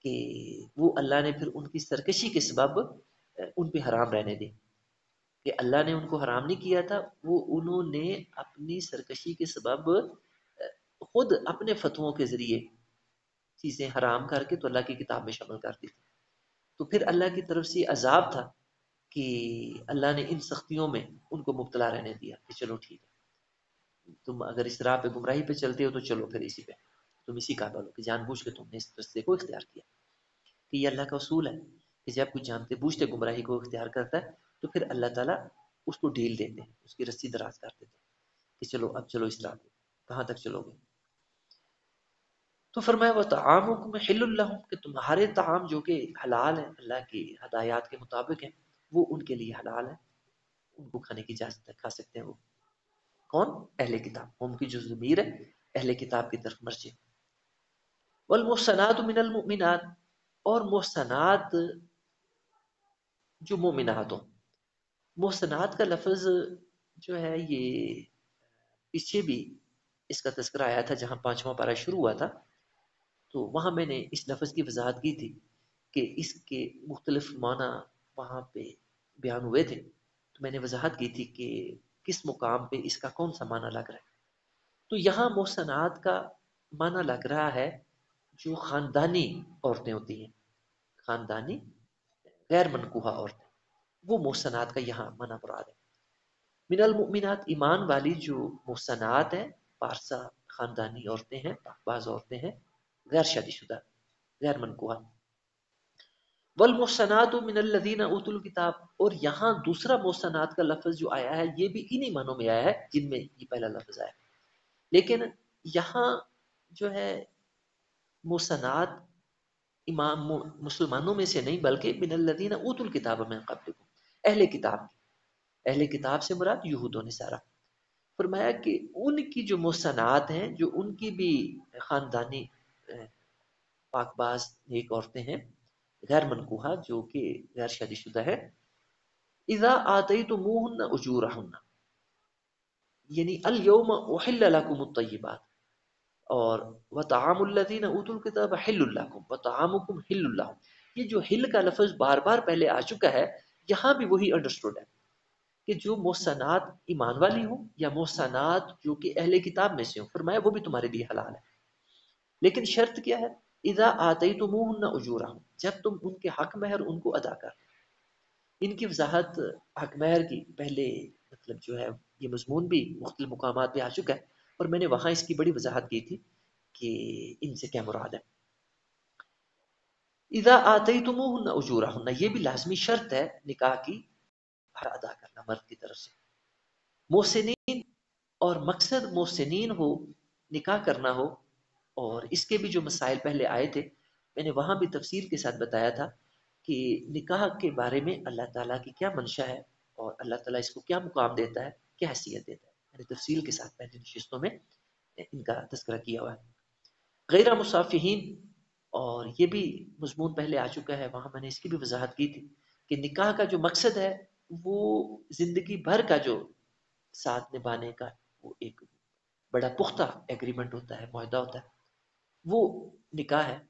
कि वो अल्लाह ने फिर उनकी सरकशी के सबब उन पे हराम रहने दी। कि अल्लाह ने उनको हराम नहीं किया था, वो उन्होंने अपनी सरकशी के सबब खुद अपने फतवों के ज़रिए चीज़ें हराम करके तो अल्लाह की किताब में शामिल कर दी थी। तो फिर अल्लाह की तरफ़ से अजाब था कि अल्लाह ने इन सख्तियों में उनको मुबतला रहने दिया कि चलो ठीक है। तुम अगर इस राह पे गुमराही पे चलते हो तो चलो फिर इसी पे। तुम इसी का हो कि जानबूझ के तुमने इस रस्ते को इख्तियार किया। कि ये अल्लाह का असूल है कि जब कुछ जानते बूझते गुमराही को इख्तियार करता है तो फिर अल्लाह ताला उसको ढील देते हैं, उसकी रस्सी दराज कर देते हैं कि चलो अब चलो इस राह पे। कहाँ तक चलोगे? तो फरमाया, वह ताम कि तुम्हारे तमाम जो कि हलाल है, अल्लाह की हदायत के मुताबिक है वो उनके लिए हलाल है। उनको खाने की इजाज़त है खा सकते हैं वो। कौन? अहले किताब। उनकी जो जमीर है, अहले किताब की तरफ़ मर्ज़ी। वल मुहसनात मिनल और मोहसनात जो मोमिनात हो। मोहसनात का लफज जो है, ये पीछे भी इसका तस्करा आया था, जहाँ पांचवा पारा शुरू हुआ था। तो वहाँ मैंने इस लफ्ज़ की वजाहत की थी कि इसके मुख्तलिफ़ माना वहाँ पे बयान हुए थे तो मैंने वजाहत की थी कि किस मुकाम पे इसका कौन सा माना लग रहा है। तो यहाँ मोहसनात का माना लग रहा है जो ख़ानदानी औरतें होती हैं। ख़ानदानी, गैर मनकूहा औरतें। वो मोहसनात का यहाँ मना मुराद है। मिनल मुमिनात, ईमान वाली जो मोहसनात हैं, पारसा ख़ानदानी औरतें हैं, पाकबाज औरतें हैं, गैर शादीशुदा, गैर मनकूहा। वल मोहसनात मिनल्लदीन उतुल किताब। और यहाँ दूसरा मोहसनात का लफ्ज़ जो आया है, ये भी इन्हीं मानों में आया है, जिनमें ये पहला लफ्ज़ आया लेकिन यहाँ जो है मुसनात इमाम मुसलमानों में से नहीं, बल्कि बिनल्लदीन उतुल किताब में कबल अहले किताब अहले किताब से मुराद यूहूद ने सारा फरमाया कि उनकी जो मुसनात हैं, जो उनकी भी ख़ानदानी पाकबाज एक औरतें हैं गैर मनकूहा जो कि गैर शादीशुदा है इज़ा आते तो मुँह उजूर यानी अल योम उहिल्ल लकुम तय्यबात और व तामुल्लजीन उतुल किताब हिल्लुल्लाकुम व तामुकुम हिल्लुल्लाहुम ये जो हिल का लफ्ज़ बार बार पहले आ चुका है यहाँ भी वही अंडरस्टूड है कि जो मोहसनात ईमान वाली हो या मोहसनात जो कि अहले किताब में से हो फरमाया वो भी तुम्हारे लिए हलाल है लेकिन शर्त क्या है इज़ा आते तो मुँह न उजूरा जब तुम उनके हक महर उनको अदा कर। इनकी वजाहत हक महर की पहले मतलब जो है, ये मजमून भी मुख्तलि मुकाम पे आ चुका है और मैंने वहाँ इसकी बड़ी वजाहत की थी कि इनसे क्या मुराद है। इदा आते ही तुम उजूरा हन्ना ये भी लाजमी शर्त है निकाह की अदा करना मर्द की तरफ़ से। मोहसिन और मकसद मोहसिन हो, निकाह करना हो और इसके भी जो मसाइल पहले आए थे मैंने वहाँ भी तफसील के साथ बताया था कि निकाह के बारे में अल्लाह ताला की क्या मंशा है और अल्लाह ताला इसको क्या मुकाम देता है, क्या हैसियत देता है। मैंने तफसील के साथ पहले नशस्तों में इनका तस्करा किया हुआ है। गैर मुसाफिन और ये भी मजमून पहले आ चुका है, वहाँ मैंने इसकी भी वजाहत की थी कि निकाह का जो मकसद है, वो ज़िंदगी भर का जो साथ निभाने का, वो एक बड़ा पुख्ता एग्रीमेंट होता है माहा होता है। वो निकाह है।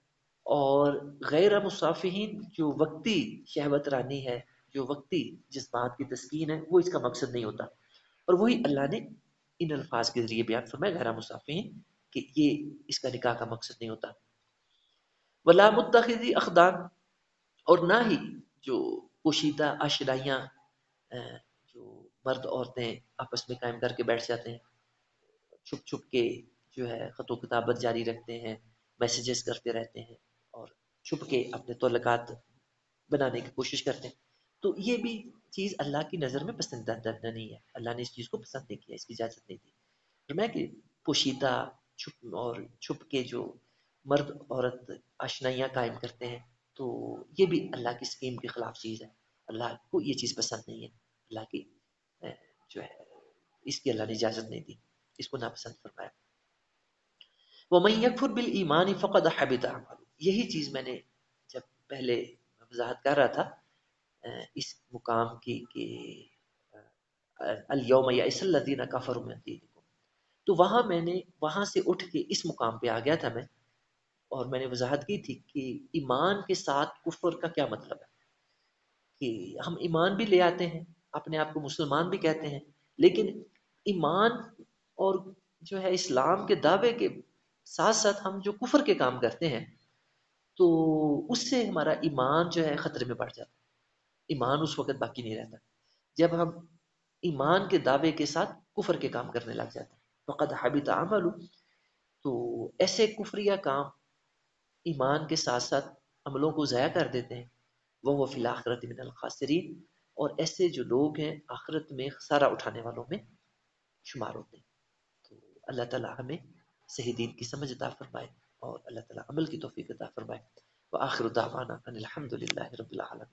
और गैर मुसाफिन जो वक्ती शहवत रानी है, जो वक्ती जिस बात की तस्कीन है, वो इसका मकसद नहीं होता। और वही अल्लाह ने इन अल्फाज के ज़रिए बयान फरमाया गहरा मुसाफिन कि ये इसका निकाह का मकसद नहीं होता। वला मुतखी अखदान, और ना ही जो पोशीदा आशराइयाँ जो मर्द औरतें आपस में कायम करके बैठ जाते हैं छुप छुप के जो है ख़तो किताबत जारी रखते हैं, मैसेजेस करते रहते हैं छुप के अपने तोलकात बनाने की कोशिश करते हैं। तो ये भी चीज़ अल्लाह की नज़र में पसंदीदा नहीं है। अल्लाह ने इस चीज़ को पसंद नहीं किया, इसकी इजाज़त नहीं दी। फरमाया कि पोशीदा, छुप और छुप के जो मर्द, औरत आशनाइयाँ कायम करते हैं तो ये भी अल्लाह की स्कीम के ख़िलाफ़ चीज़ है। अल्लाह को ये चीज़ पसंद नहीं है। अल्लाह की जो है, इसकी अल्लाह ने इजाज़त नहीं दी। इसको नापसंद फरमाया। वमन यकफुर बिल ईमान फ़कद हबित यही चीज़ मैंने जब पहले वजाहत कर रहा था इस मुकाम की कि अलयौम यसल्लदीन कफर तो वहाँ मैंने, वहाँ से उठ के इस मुकाम पे आ गया था मैं, और मैंने वजाहत की थी कि ईमान के साथ कुफर का क्या मतलब है? कि हम ईमान भी ले आते हैं, अपने आप को मुसलमान भी कहते हैं, लेकिन ईमान और जो है इस्लाम के दावे के साथ साथ हम जो कुफर के काम करते हैं तो उससे हमारा ईमान जो है खतरे में बढ़ जाता है। ईमान उस वक्त बाकी नहीं रहता। जब हम ईमान के दावे के साथ कुफर के काम करने लग जाते हैं। फ़कत हबित अमल तो ऐसे कुफरिया काम ईमान के साथ साथ अमलों को ज़ाया कर देते हैं। वह वह आखरत मिनल खासरीन, और ऐसे जो लोग हैं, आखरत में सारा उठाने वालों में शुमार होते हैं। तो अल्लाह ताला हमें सही दीन की समझ अता फरमाए। और अल्लाह ताला अमल की तोफ़ी अता फरमाए व आखिर दावाना अनिल हम्दुलिल्लाहि रब्बिल आलमीन